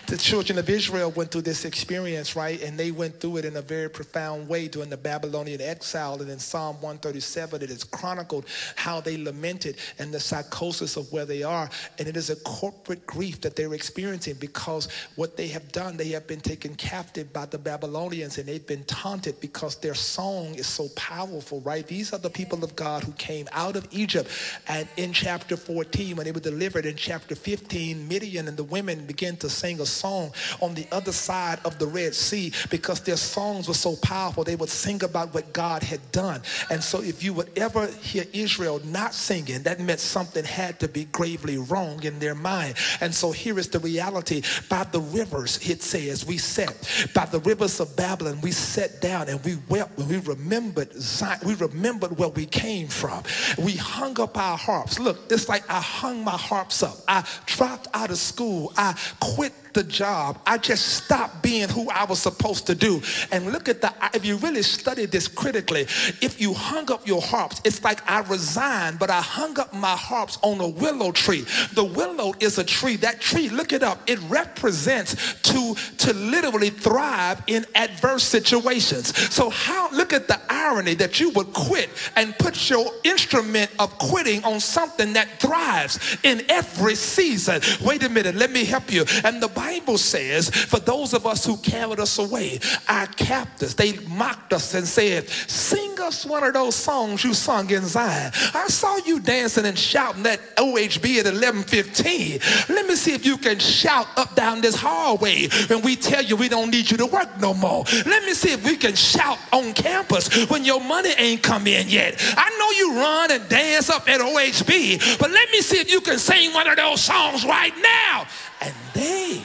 The children of Israel went through this experience, right? And they went through it in a very profound way during the Babylonian exile. And in Psalm 137, it is chronicled how they lamented and the psychosis of where they are. And it is a corporate grief that they're experiencing because what they have done, they have been taken captive by the Babylonians and they've been taunted because their song is so powerful, right? These are the people of God who came out of Egypt. And in chapter 14, when they were delivered in chapter 15, Miriam and the women began to sing a song on the other side of the Red Sea because their songs were so powerful. They would sing about what God had done. And so if you would ever hear Israel not singing, that meant something had to be gravely wrong in their mind. And so here is the reality. By the rivers, it says, we sat. By the rivers of Babylon, we sat down and we wept when we remembered Zion. We remembered where we came from. We hung up our harps. Look, it's like I hung my harps up. I dropped out of school. I quit the job. I just stopped being who I was supposed to do. And look at the, if you really study this critically, if you hung up your harps, it's like I resigned, but I hung up my harps on a willow tree. The willow is a tree. That tree, look it up, it represents to, to literally thrive in adverse situations. So how, look at the irony that you would quit and put your instrument of quitting on something that thrives in every season. Wait a minute, let me help you. And the Bible says, for those of us who carried us away, our captors, they mocked us and said, Sing us one of those songs you sung in Zion. I saw you dancing and shouting that OHB at 1115. Let me see if you can shout up down this hallway when we tell you we don't need you to work no more. Let me see if we can shout on campus when your money ain't come in yet. I know you run and dance up at OHB, but let me see if you can sing one of those songs right now. And they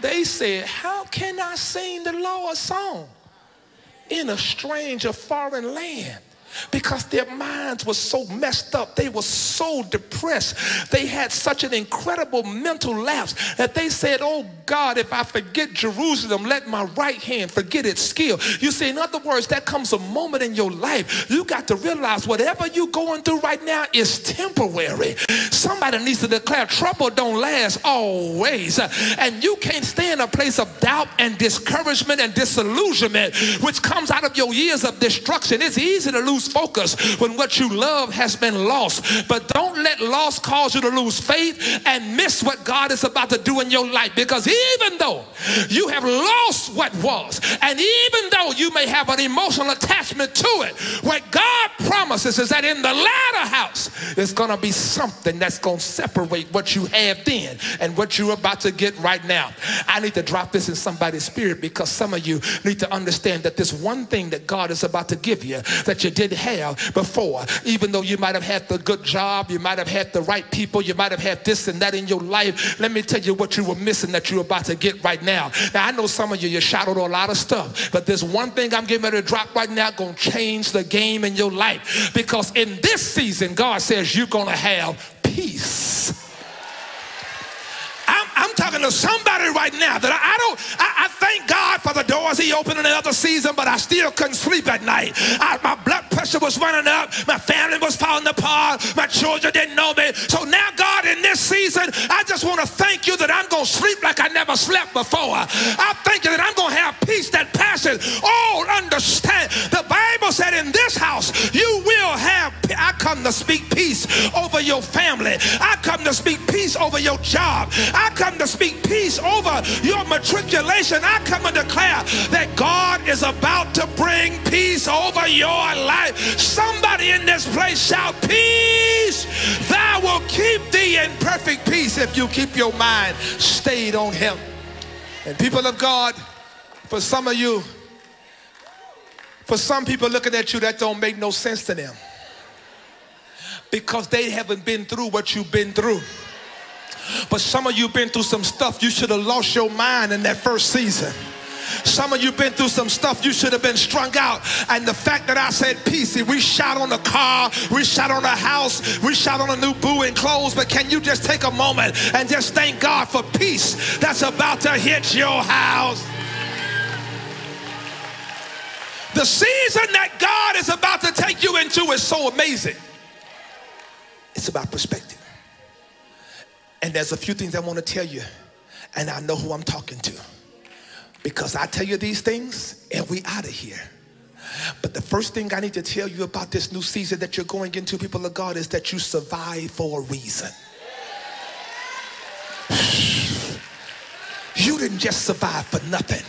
they said, How can I sing the Lord's song in a strange or foreign land? Because their minds were so messed up. They were so depressed. They had such an incredible mental lapse that they said, Oh God, if I forget Jerusalem, let my right hand forget its skill. You see, in other words, that comes a moment in your life. You got to realize whatever you're going through right now is temporary. Somebody needs to declare trouble don't last always. And you can't stay in a place of doubt and discouragement and disillusionment, which comes out of your years of destruction. It's easy to lose focus when what you love has been lost. But don't let loss cause you to lose faith and miss what God is about to do in your life. Because even though you have lost what was, and even though you may have an emotional attachment to it, what God promises is that in the latter house, it's going to be something that's going to separate what you have then and what you're about to get right now. I need to drop this in somebody's spirit because some of you need to understand that this one thing that God is about to give you that you didn't have before. Even though you might have had the good job, you might have had the right people, you might have had this and that in your life. Let me tell you what you were missing that you're about to get right now. Now, I know some of you, you shadowed a lot of stuff, but there's one thing I'm getting ready to drop right now going to change the game in your life. Because in this season, God says you're going to have peace. I'm, talking to somebody right now that I, I don't, I, I, thank God for the doors he opened in the other season, but I still couldn't sleep at night. I, my blood pressure was running up. My family was falling apart. My children didn't know me. So now, God, in this season, I just want to thank you that I'm going to sleep like I never slept before. I thank you that I'm going to have peace that passes all understand. The Bible said in this house, you will have, I come to speak peace over your family. I come to speak peace over your job. I come to speak peace over your matriculation. I come to declare that God is about to bring peace over your life. Somebody in this place shout, Peace! Thou will keep thee in perfect peace if you keep your mind stayed on Him. And people of God, for some of you, for some people looking at you, that don't make no sense to them because they haven't been through what you've been through. But some of you been through some stuff you should have lost your mind in that first season. Some of you been through some stuff you should have been strung out. And the fact that I said peace, we shot on a car, we shot on a house, we shot on a new boo and clothes. But can you just take a moment and just thank God for peace that's about to hit your house? The season that God is about to take you into is so amazing. It's about perspective. And there's a few things I want to tell you, and I know who I'm talking to. Because I tell you these things, and we out of here. But the first thing I need to tell you about this new season that you're going into, people of God, is that you survive for a reason. You didn't just survive for nothing.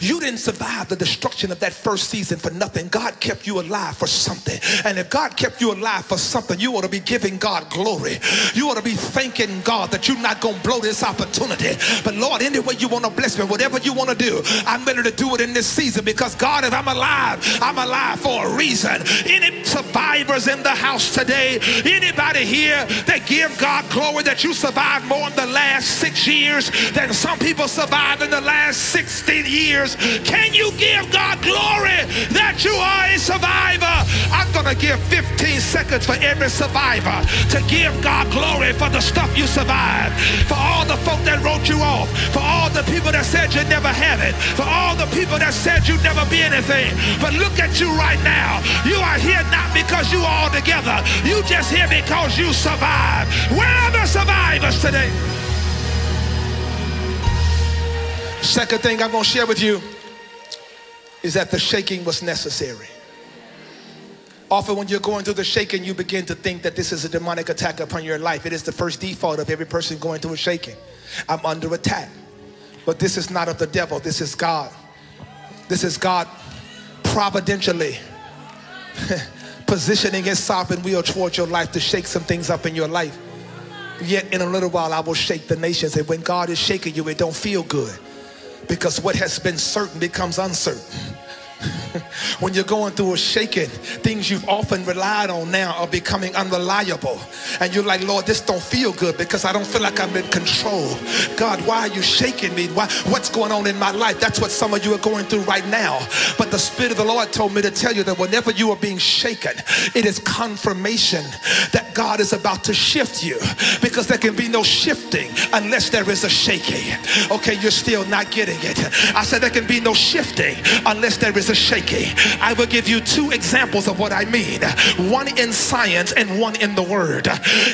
You didn't survive the destruction of that first season for nothing. God kept you alive for something. And if God kept you alive for something, you ought to be giving God glory. You ought to be thanking God that you're not going to blow this opportunity. But Lord, any way you want to bless me, whatever you want to do, I'm ready to do it in this season because God, if I'm alive, I'm alive for a reason. Any survivors in the house today, anybody here that give God glory that you survived more in the last six years than some people survived in the last 16 years. Can you give God glory that you are a survivor? I'm going to give 15 seconds for every survivor to give God glory for the stuff you survived, for all the folk that wrote you off, for all the people that said you'd never have it, for all the people that said you'd never be anything. But look at you right now. You are here not because you are all together. You just here because you survived. Where are the survivors today? Second thing I'm going to share with you is that the shaking was necessary. Often, when you're going through the shaking, you begin to think that this is a demonic attack upon your life. It is the first default of every person going through a shaking. I'm under attack. But this is not of the devil, this is God. This is God providentially positioning his sovereign wheel towards your life to shake some things up in your life. Yet in a little while I will shake the nations. And when God is shaking you, it don't feel good because what has been certain becomes uncertain. when you're going through a shaking, things you've often relied on now are becoming unreliable. And you're like, Lord, this don't feel good because I don't feel like I'm in control. God, why are you shaking me? Why, what's going on in my life? That's what some of you are going through right now. But the Spirit of the Lord told me to tell you that whenever you are being shaken, it is confirmation that God is about to shift you because there can be no shifting unless there is a shaking. Okay, you're still not getting it. I said there can be no shifting unless there is a shaking. I will give you two examples of what I mean one in science and one in the word.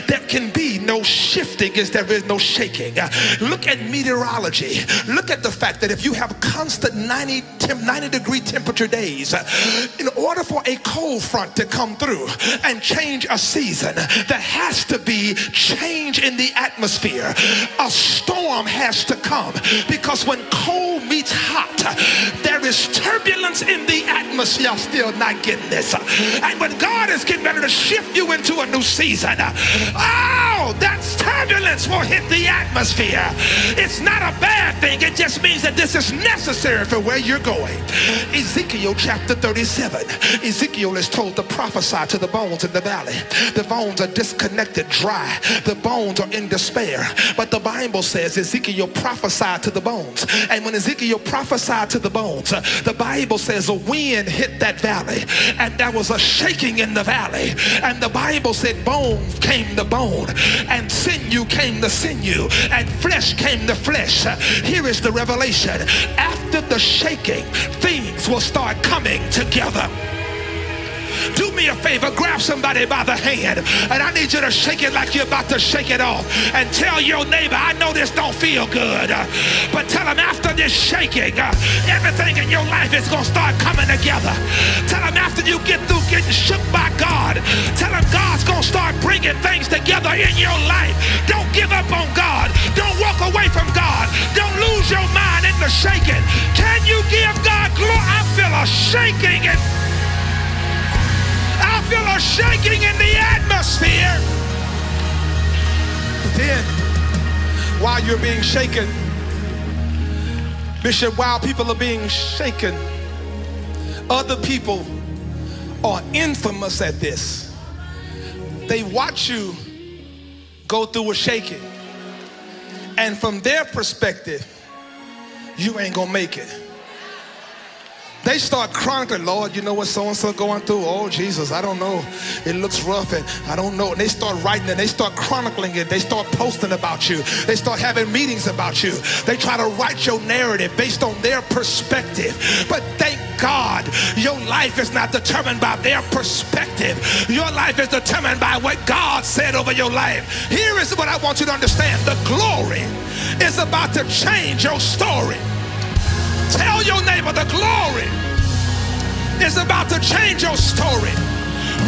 There can be no shifting as there is no shaking. Look at meteorology. Look at the fact that if you have constant 90, 90 degree temperature days, in order for a cold front to come through and change a season, there has to be change in the atmosphere. A storm has to come because when cold meets hot, there is turbulence in the atmosphere. Still not getting this. And when God is getting ready to shift you into a new season, oh, that's turbulence will hit the atmosphere. It's not a bad thing. It just means that this is necessary for where you're going. Ezekiel chapter 37. Ezekiel is told to prophesy to the bones in the valley. The bones are disconnected, dry. The bones are in despair. But the Bible says Ezekiel prophesied to the bones. And when Ezekiel prophesied to the bones, the Bible says a wind hit that valley and there was a shaking in the valley. And the Bible said bone came to bone and sinew came to sinew and flesh came to flesh. Here is the revelation. After the shaking, things will start coming together. Do me a favor, grab somebody by the hand, and I need you to shake it like you're about to shake it off. And tell your neighbor, I know this don't feel good, but tell them after this shaking, everything in your life is going to start coming together. Tell them after you get through getting shook by God, tell them God's going to start bringing things together in your life. Don't give up on God. Don't walk away from God. Don't lose your mind in the shaking. Can you give God glory? I feel a shaking and feel a shaking in the atmosphere. But then, while you're being shaken, Bishop, while people are being shaken, other people are infamous at this. They watch you go through a shaking. And from their perspective, you ain't gonna make it. They start chronicling, Lord, you know what so and so going through? Oh, Jesus, I don't know. It looks rough and I don't know. And they start writing it, they start chronicling it, they start posting about you, they start having meetings about you. They try to write your narrative based on their perspective. But thank God, your life is not determined by their perspective. Your life is determined by what God said over your life. Here is what I want you to understand the glory is about to change your story. Tell your neighbor the glory is about to change your story.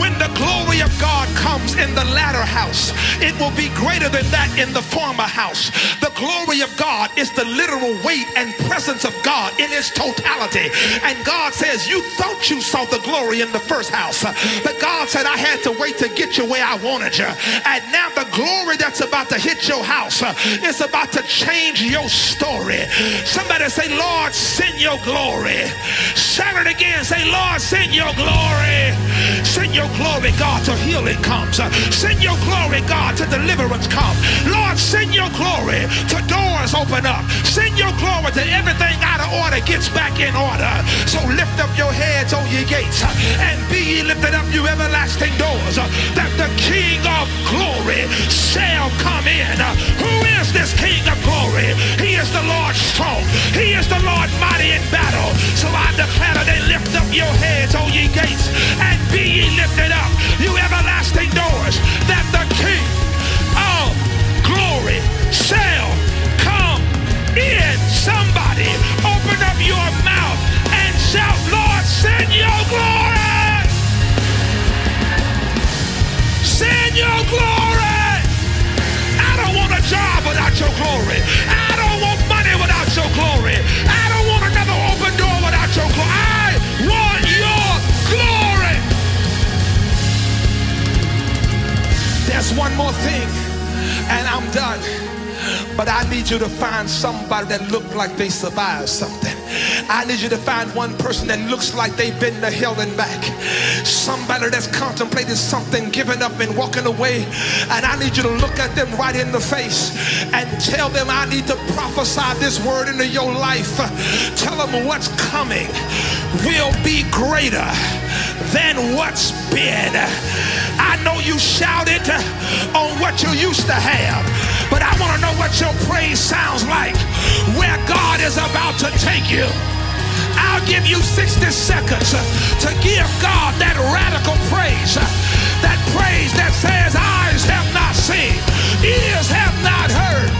When the glory of God comes in the latter house, it will be greater than that in the former house. The glory of God is the literal weight and presence of God in its totality. And God says, You thought you saw the glory in the first house, but God said, I had to wait to get you where I wanted you. And now the glory that's about to hit your house uh, is about to change your story. Somebody say, Lord, send your glory. Shout it again. Say, Lord, send your glory. Send your glory, God, till healing comes. Send your glory, God, till deliverance comes. Lord, send your glory till doors open up. Send your glory till everything out of order gets back in order. So lift up your heads, O ye gates, and be ye lifted up, you everlasting doors, that the King of glory shall come in. Who is this King of glory? He is the Lord strong. He is the Lord mighty in battle. So I declare that they lift up your heads, O ye gates, and glory. I don't want money without your glory. I don't want another open door without your glory. I want your glory. There's one more thing, and I'm done. But I need you to find somebody that look like they survived something. I need you to find one person that looks like they've been to hell and back. Somebody that's contemplating something, giving up and walking away. And I need you to look at them right in the face and tell them, I need to prophesy this word into your life. Tell them what's coming will be greater than what's been. I know you shouted on what you used to have, but I want to know what your praise sounds like where God is about to take you. I'll give you 60 seconds to give God that radical praise. That praise that says, Eyes have not seen, ears have not heard,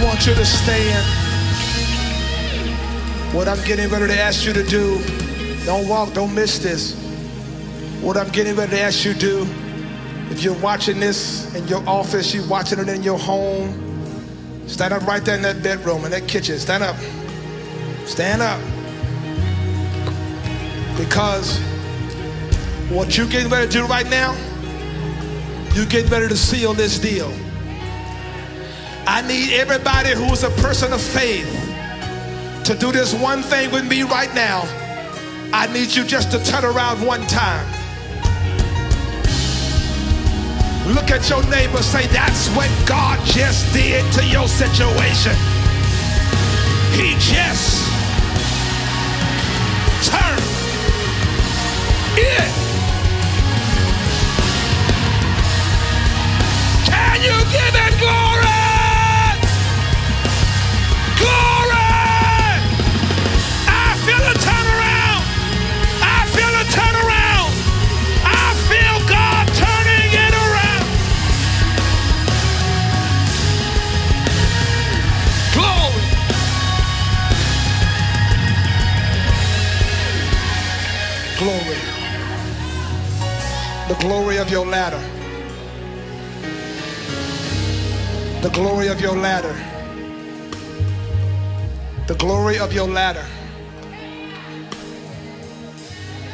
I want you to stand. What I'm getting ready to ask you to do, don't walk, don't miss this. What I'm getting ready to ask you to do If you're watching this in your office, you're watching it in your home, stand up right there in that bedroom, in that kitchen. Stand up. Stand up. Because what you're getting ready to do right now, you're getting ready to seal this deal. I need everybody who's a person of faith to do this one thing with me right now. I need you just to turn around one time. Look at your neighbor, say, That's what God just did to your situation. He just turned it. Can you give it glory? Glory! I feel a turnaround. I feel a turnaround. I feel God turning it around. Glory. Glory. The glory of your latter. The glory of your latter. The glory of your latter.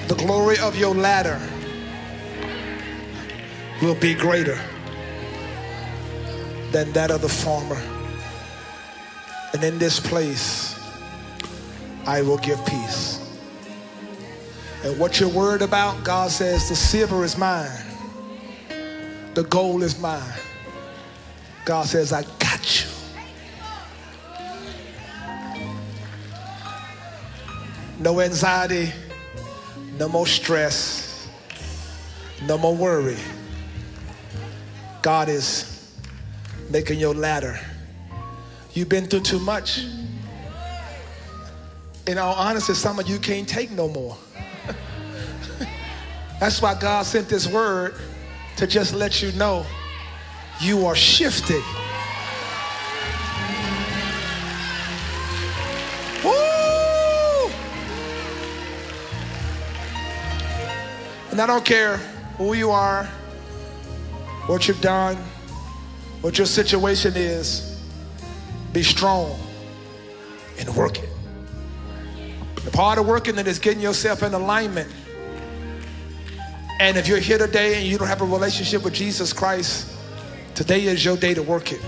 The glory of your latter will be greater than that of the former. And in this place, I will give peace. And what you're worried about, God says, the silver is mine, the gold is mine. God says, I got you. No anxiety, no more stress, no more worry. God is making your latter. You've been through too much. In all honesty, some of you can't take no more. That's why God sent this word to just let you know you are shifting. And I don't care who you are, what you've done, what your situation is, be strong and work it. The part of working it is getting yourself in alignment. And if you're here today and you don't have a relationship with Jesus Christ, today is your day to work it.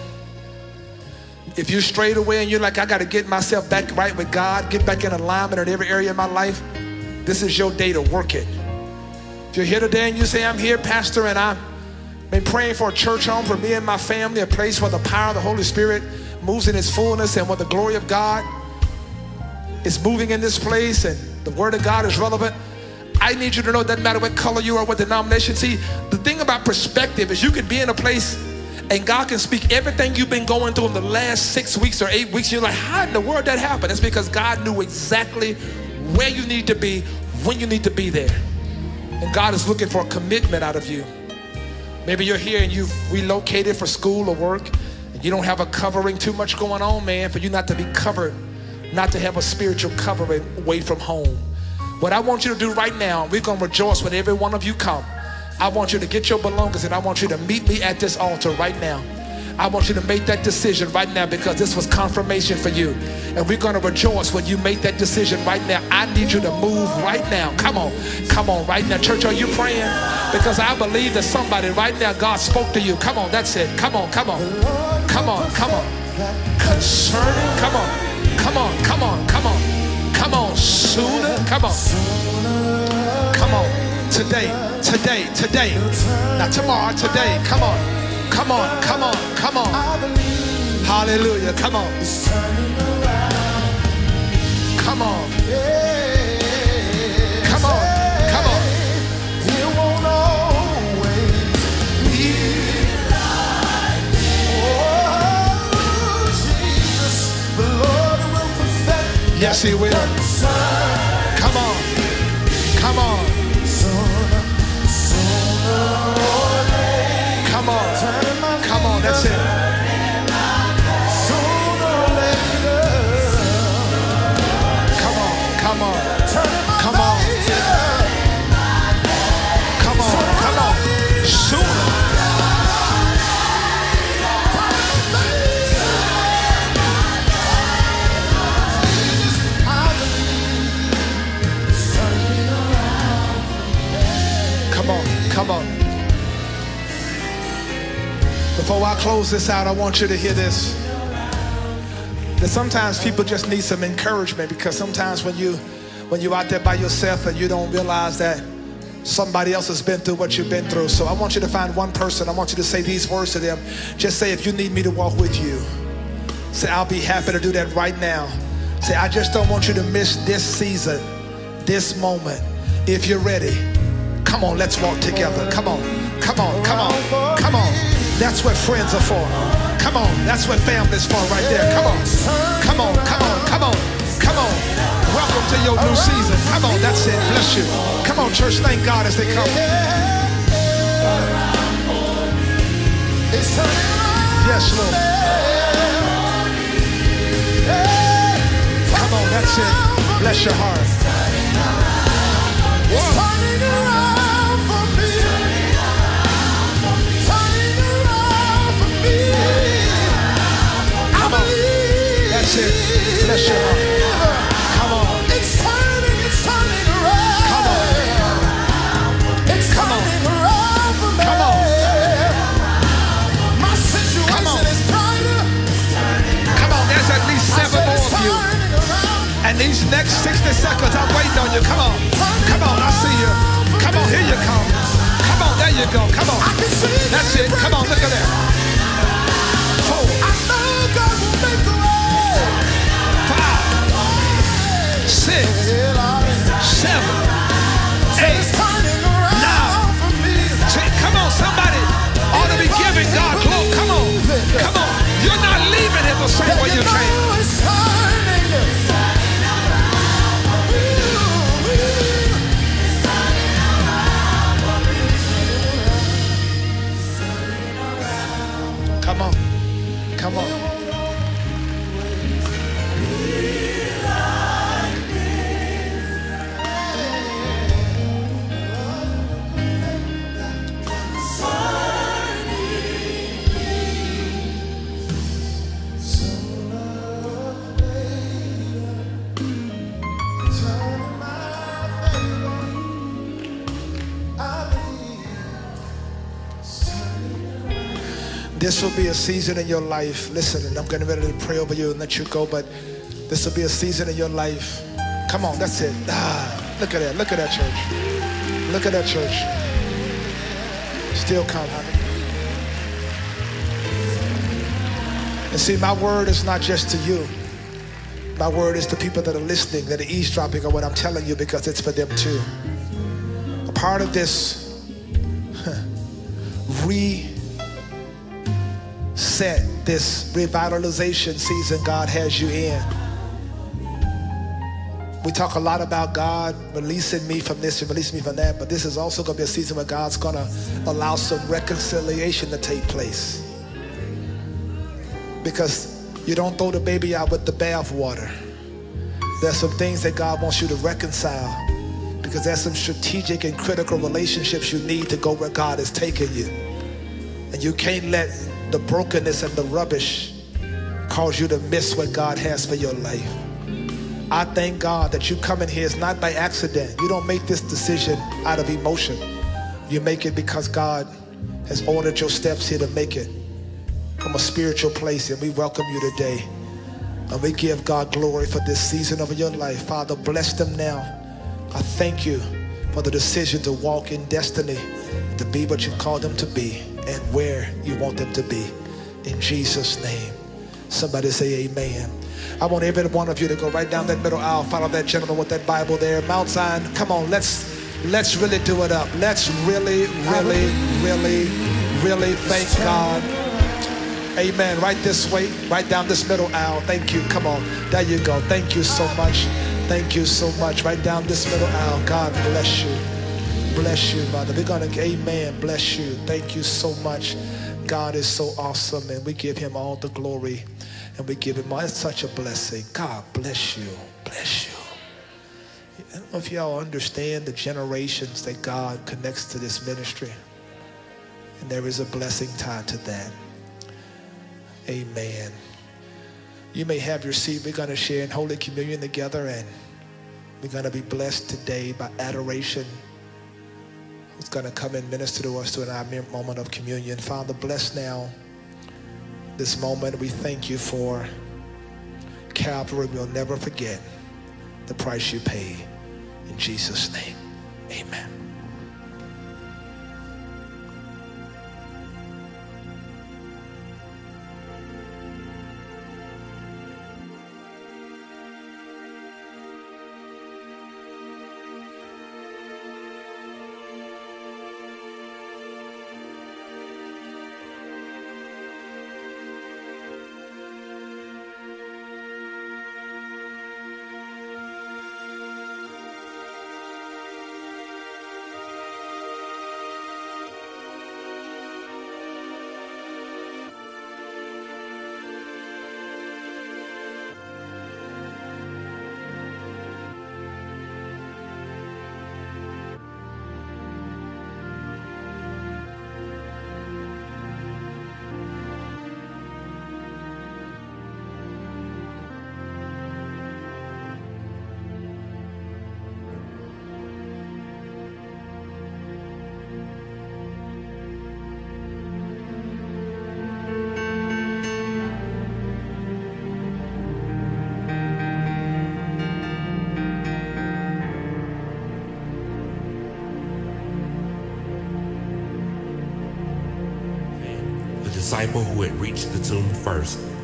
If you're straight away and you're like, I got to get myself back right with God, get back in alignment in every area of my life, this is your day to work it. If you're here today and you say, I'm here, Pastor, and I've been praying for a church home for me and my family, a place where the power of the Holy Spirit moves in its fullness and where the glory of God is moving in this place and the Word of God is relevant. I need you to know it doesn't matter what color you are, what denomination. See, the thing about perspective is you could be in a place and God can speak everything you've been going through in the last six weeks or eight weeks. You're like, how in the world that happened? It's because God knew exactly where you need to be, when you need to be there. And God is looking for a commitment out of you. Maybe you're here and you've relocated for school or work and you don't have a covering too much going on, man, for you not to be covered, not to have a spiritual covering away from home. What I want you to do right now, we're going to rejoice when every one of you come. I want you to get your belongings and I want you to meet me at this altar right now. I want you to make that decision right now because this was confirmation for you. And we're going to rejoice when you make that decision right now. I need you to move right now. Come on. Come on right now. Church, are you praying? Because I believe that somebody right now, God spoke to you. Come on. That's it. Come on. Come on. Come on. Come on. Concerning. Come on. Come on. Come on. Come on. Come on. Sooner. Come on. Come on. Today. Today. Today. Not tomorrow. Today. Come on. Come on, come on, come on. Hallelujah. Come on. Come on. Come on. Come on. It won't always be like Oh, Jesus, the Lord will perfect Yes, He will. Come on. Come on. Come on, that's it. Come on, come on, come on. Come on, come on. Come on, come on. Before I close this out, I want you to hear this. That sometimes people just need some encouragement because sometimes when you when you're out there by yourself and you don't realize that somebody else has been through what you've been through. So I want you to find one person. I want you to say these words to them. Just say, if you need me to walk with you, say, I'll be happy to do that right now. Say, I just don't want you to miss this season, this moment. If you're ready, come on, let's walk together. Come on, come on, come on, come on. That's what friends are for. Come on, that's what family's for right there. Come on, come on, come on, come on, come on. Welcome to your new season. Come on, that's it. Bless you. Come on, church. Thank God as they come. Yes, Lord. Come on, that's it. Bless your heart. It. Bless your heart. Come on. It's turning, it's turning around. Come on. It's Come on. around for me. Come on. My situation is brighter. Come on, there's at least seven more of you. And these next 60 seconds, I'm waiting on you. Come on. Come on, I see you. Come on, here you come. Come on, there you go. Come on. I can see That's it. Come on, look at that. Four, I know God will make a six, seven, eight. Come on, somebody ought to be giving God glory. Come on. Come on. You're not leaving here the same way You came. This will be a season in your life. Listen, and I'm getting ready to pray over you and let you go, but this will be a season in your life. Come on, that's it. Ah, look at that. Look at that church. Look at that church. Still come, honey. And see, my word is not just to you. My word is to people that are listening, that are eavesdropping on what I'm telling you because it's for them too. A part of this re set this revitalization season God has you in. We talk a lot about God releasing me from this and releasing me from that, but this is also going to be a season where God's going to allow some reconciliation to take place. Because you don't throw the baby out with the bathwater. There's some things that God wants you to reconcile because there's some strategic and critical relationships you need to go where God is taking you. And you can't let the brokenness and the rubbish cause you to miss what God has for your life. I thank God that you come in here is not by accident. You don't make this decision out of emotion. You make it because God has ordered your steps here to make it from a spiritual place. And we welcome you today. And we give God glory for this season of your life. Father, bless them now. I thank you for the decision to walk in destiny, to be what you've called them to be and where you want them to be. In Jesus' name. Somebody say amen. I want every one of you to go right down that middle aisle, follow that gentleman with that Bible there. Mount Zion, come on, let's let's really do it up. Let's really, really, really, really thank God. Amen. Right this way, right down this middle aisle. Thank you. Come on. There you go. Thank you so much. Thank you so much. Right down this middle aisle. God bless you. Bless you, mother. We're going to, amen. Bless you. Thank you so much. God is so awesome, and we give him all the glory, and we give him all. It's such a blessing. God bless you. Bless you. I don't know if y'all understand the generations that God connects to this ministry, and there is a blessing tied to that. Amen. You may have your seat. We're going to share in Holy Communion together, and we're going to be blessed today by adoration. Who's going to come and minister to us during our moment of communion. Father, bless now this moment. We thank you for Calvary. We'll never forget the price you paid. In Jesus' name, amen.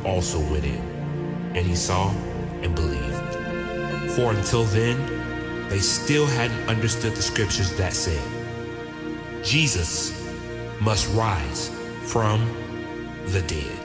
Also went in, and he saw and believed. For until then, they still hadn't understood the scriptures that said, Jesus must rise from the dead.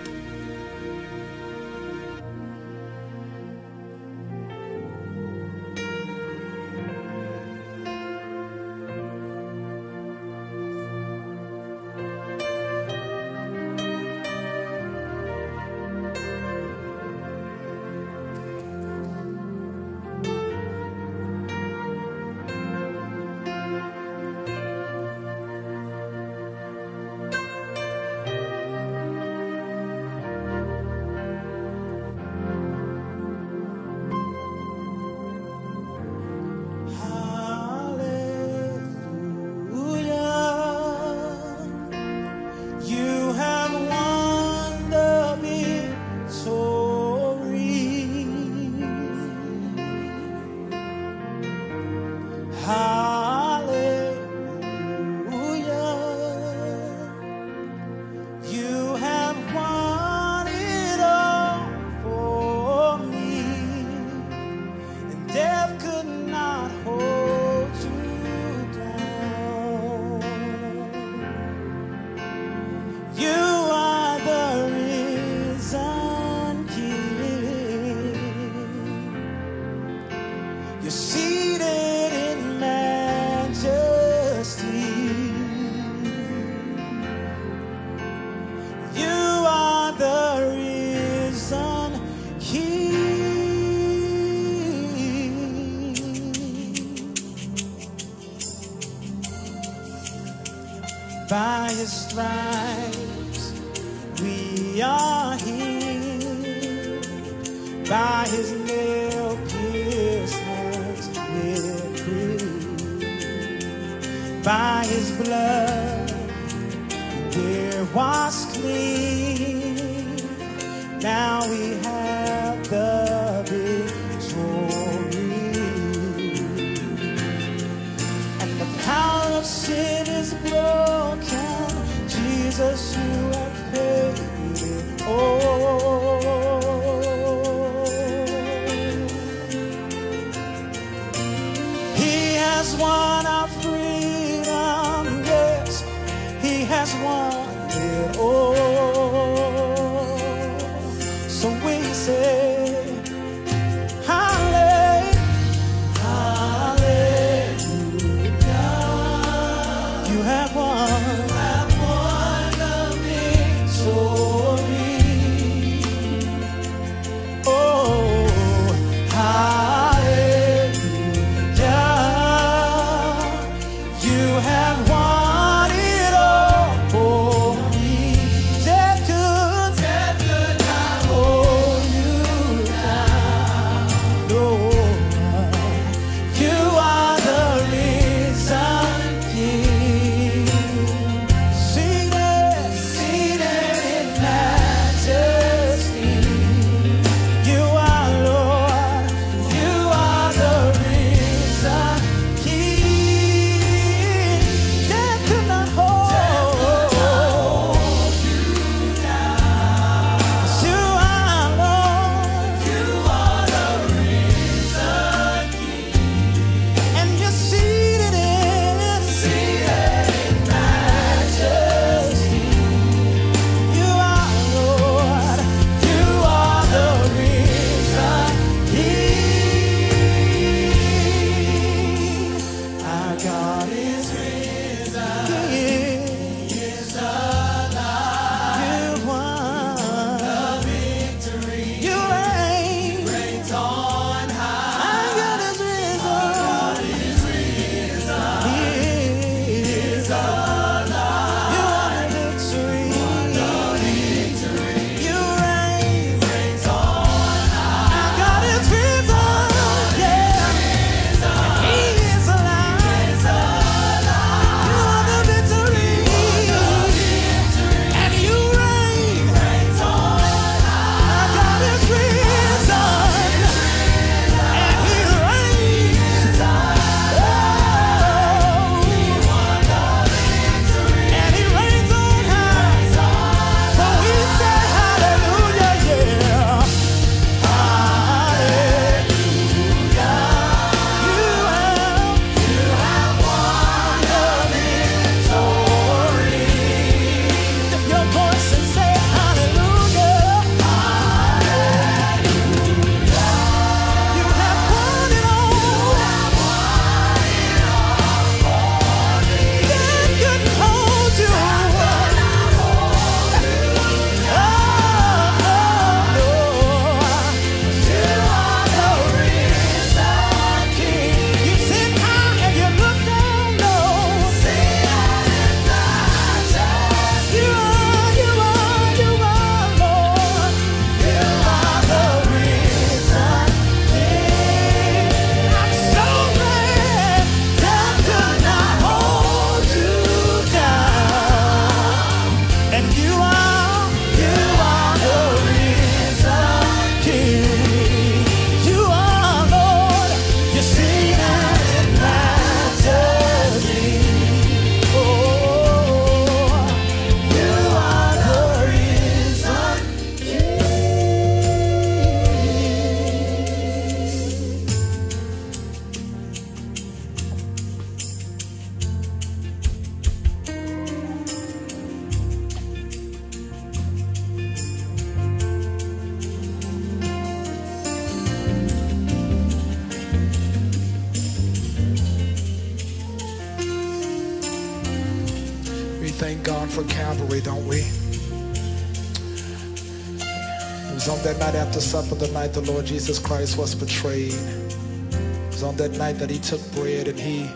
Supper, the night the Lord Jesus Christ was betrayed. It was on that night that he took bread and he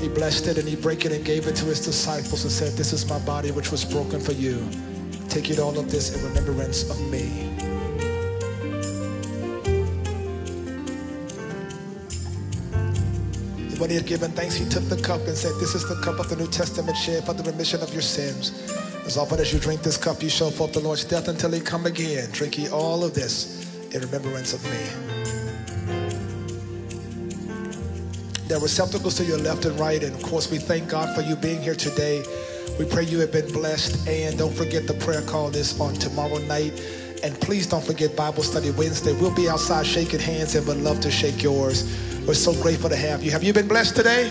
he blessed it and he broke it and gave it to his disciples and said, This is my body which was broken for you. Take it all of this in remembrance of me. When he had given thanks, he took the cup and said, This is the cup of the New Testament shed for the remission of your sins. As often as you drink this cup, you show forth the Lord's death until he come again. Drink ye all of this in remembrance of me. There are receptacles to your left and right, and of course, we thank God for you being here today. We pray you have been blessed, and don't forget the prayer call is on tomorrow night. And please don't forget Bible Study Wednesday. We'll be outside shaking hands and would love to shake yours. We're so grateful to have you. Have you been blessed today?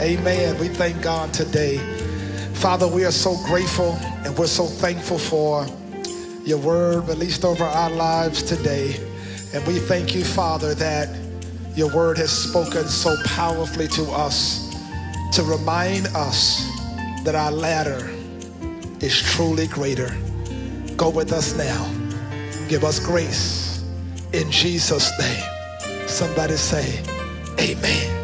Amen. We thank God today. Father, we are so grateful and we're so thankful for your word released over our lives today. And we thank you, Father, that your word has spoken so powerfully to us to remind us that our latter is truly greater. Go with us now. Give us grace in Jesus' name. Somebody say, Amen.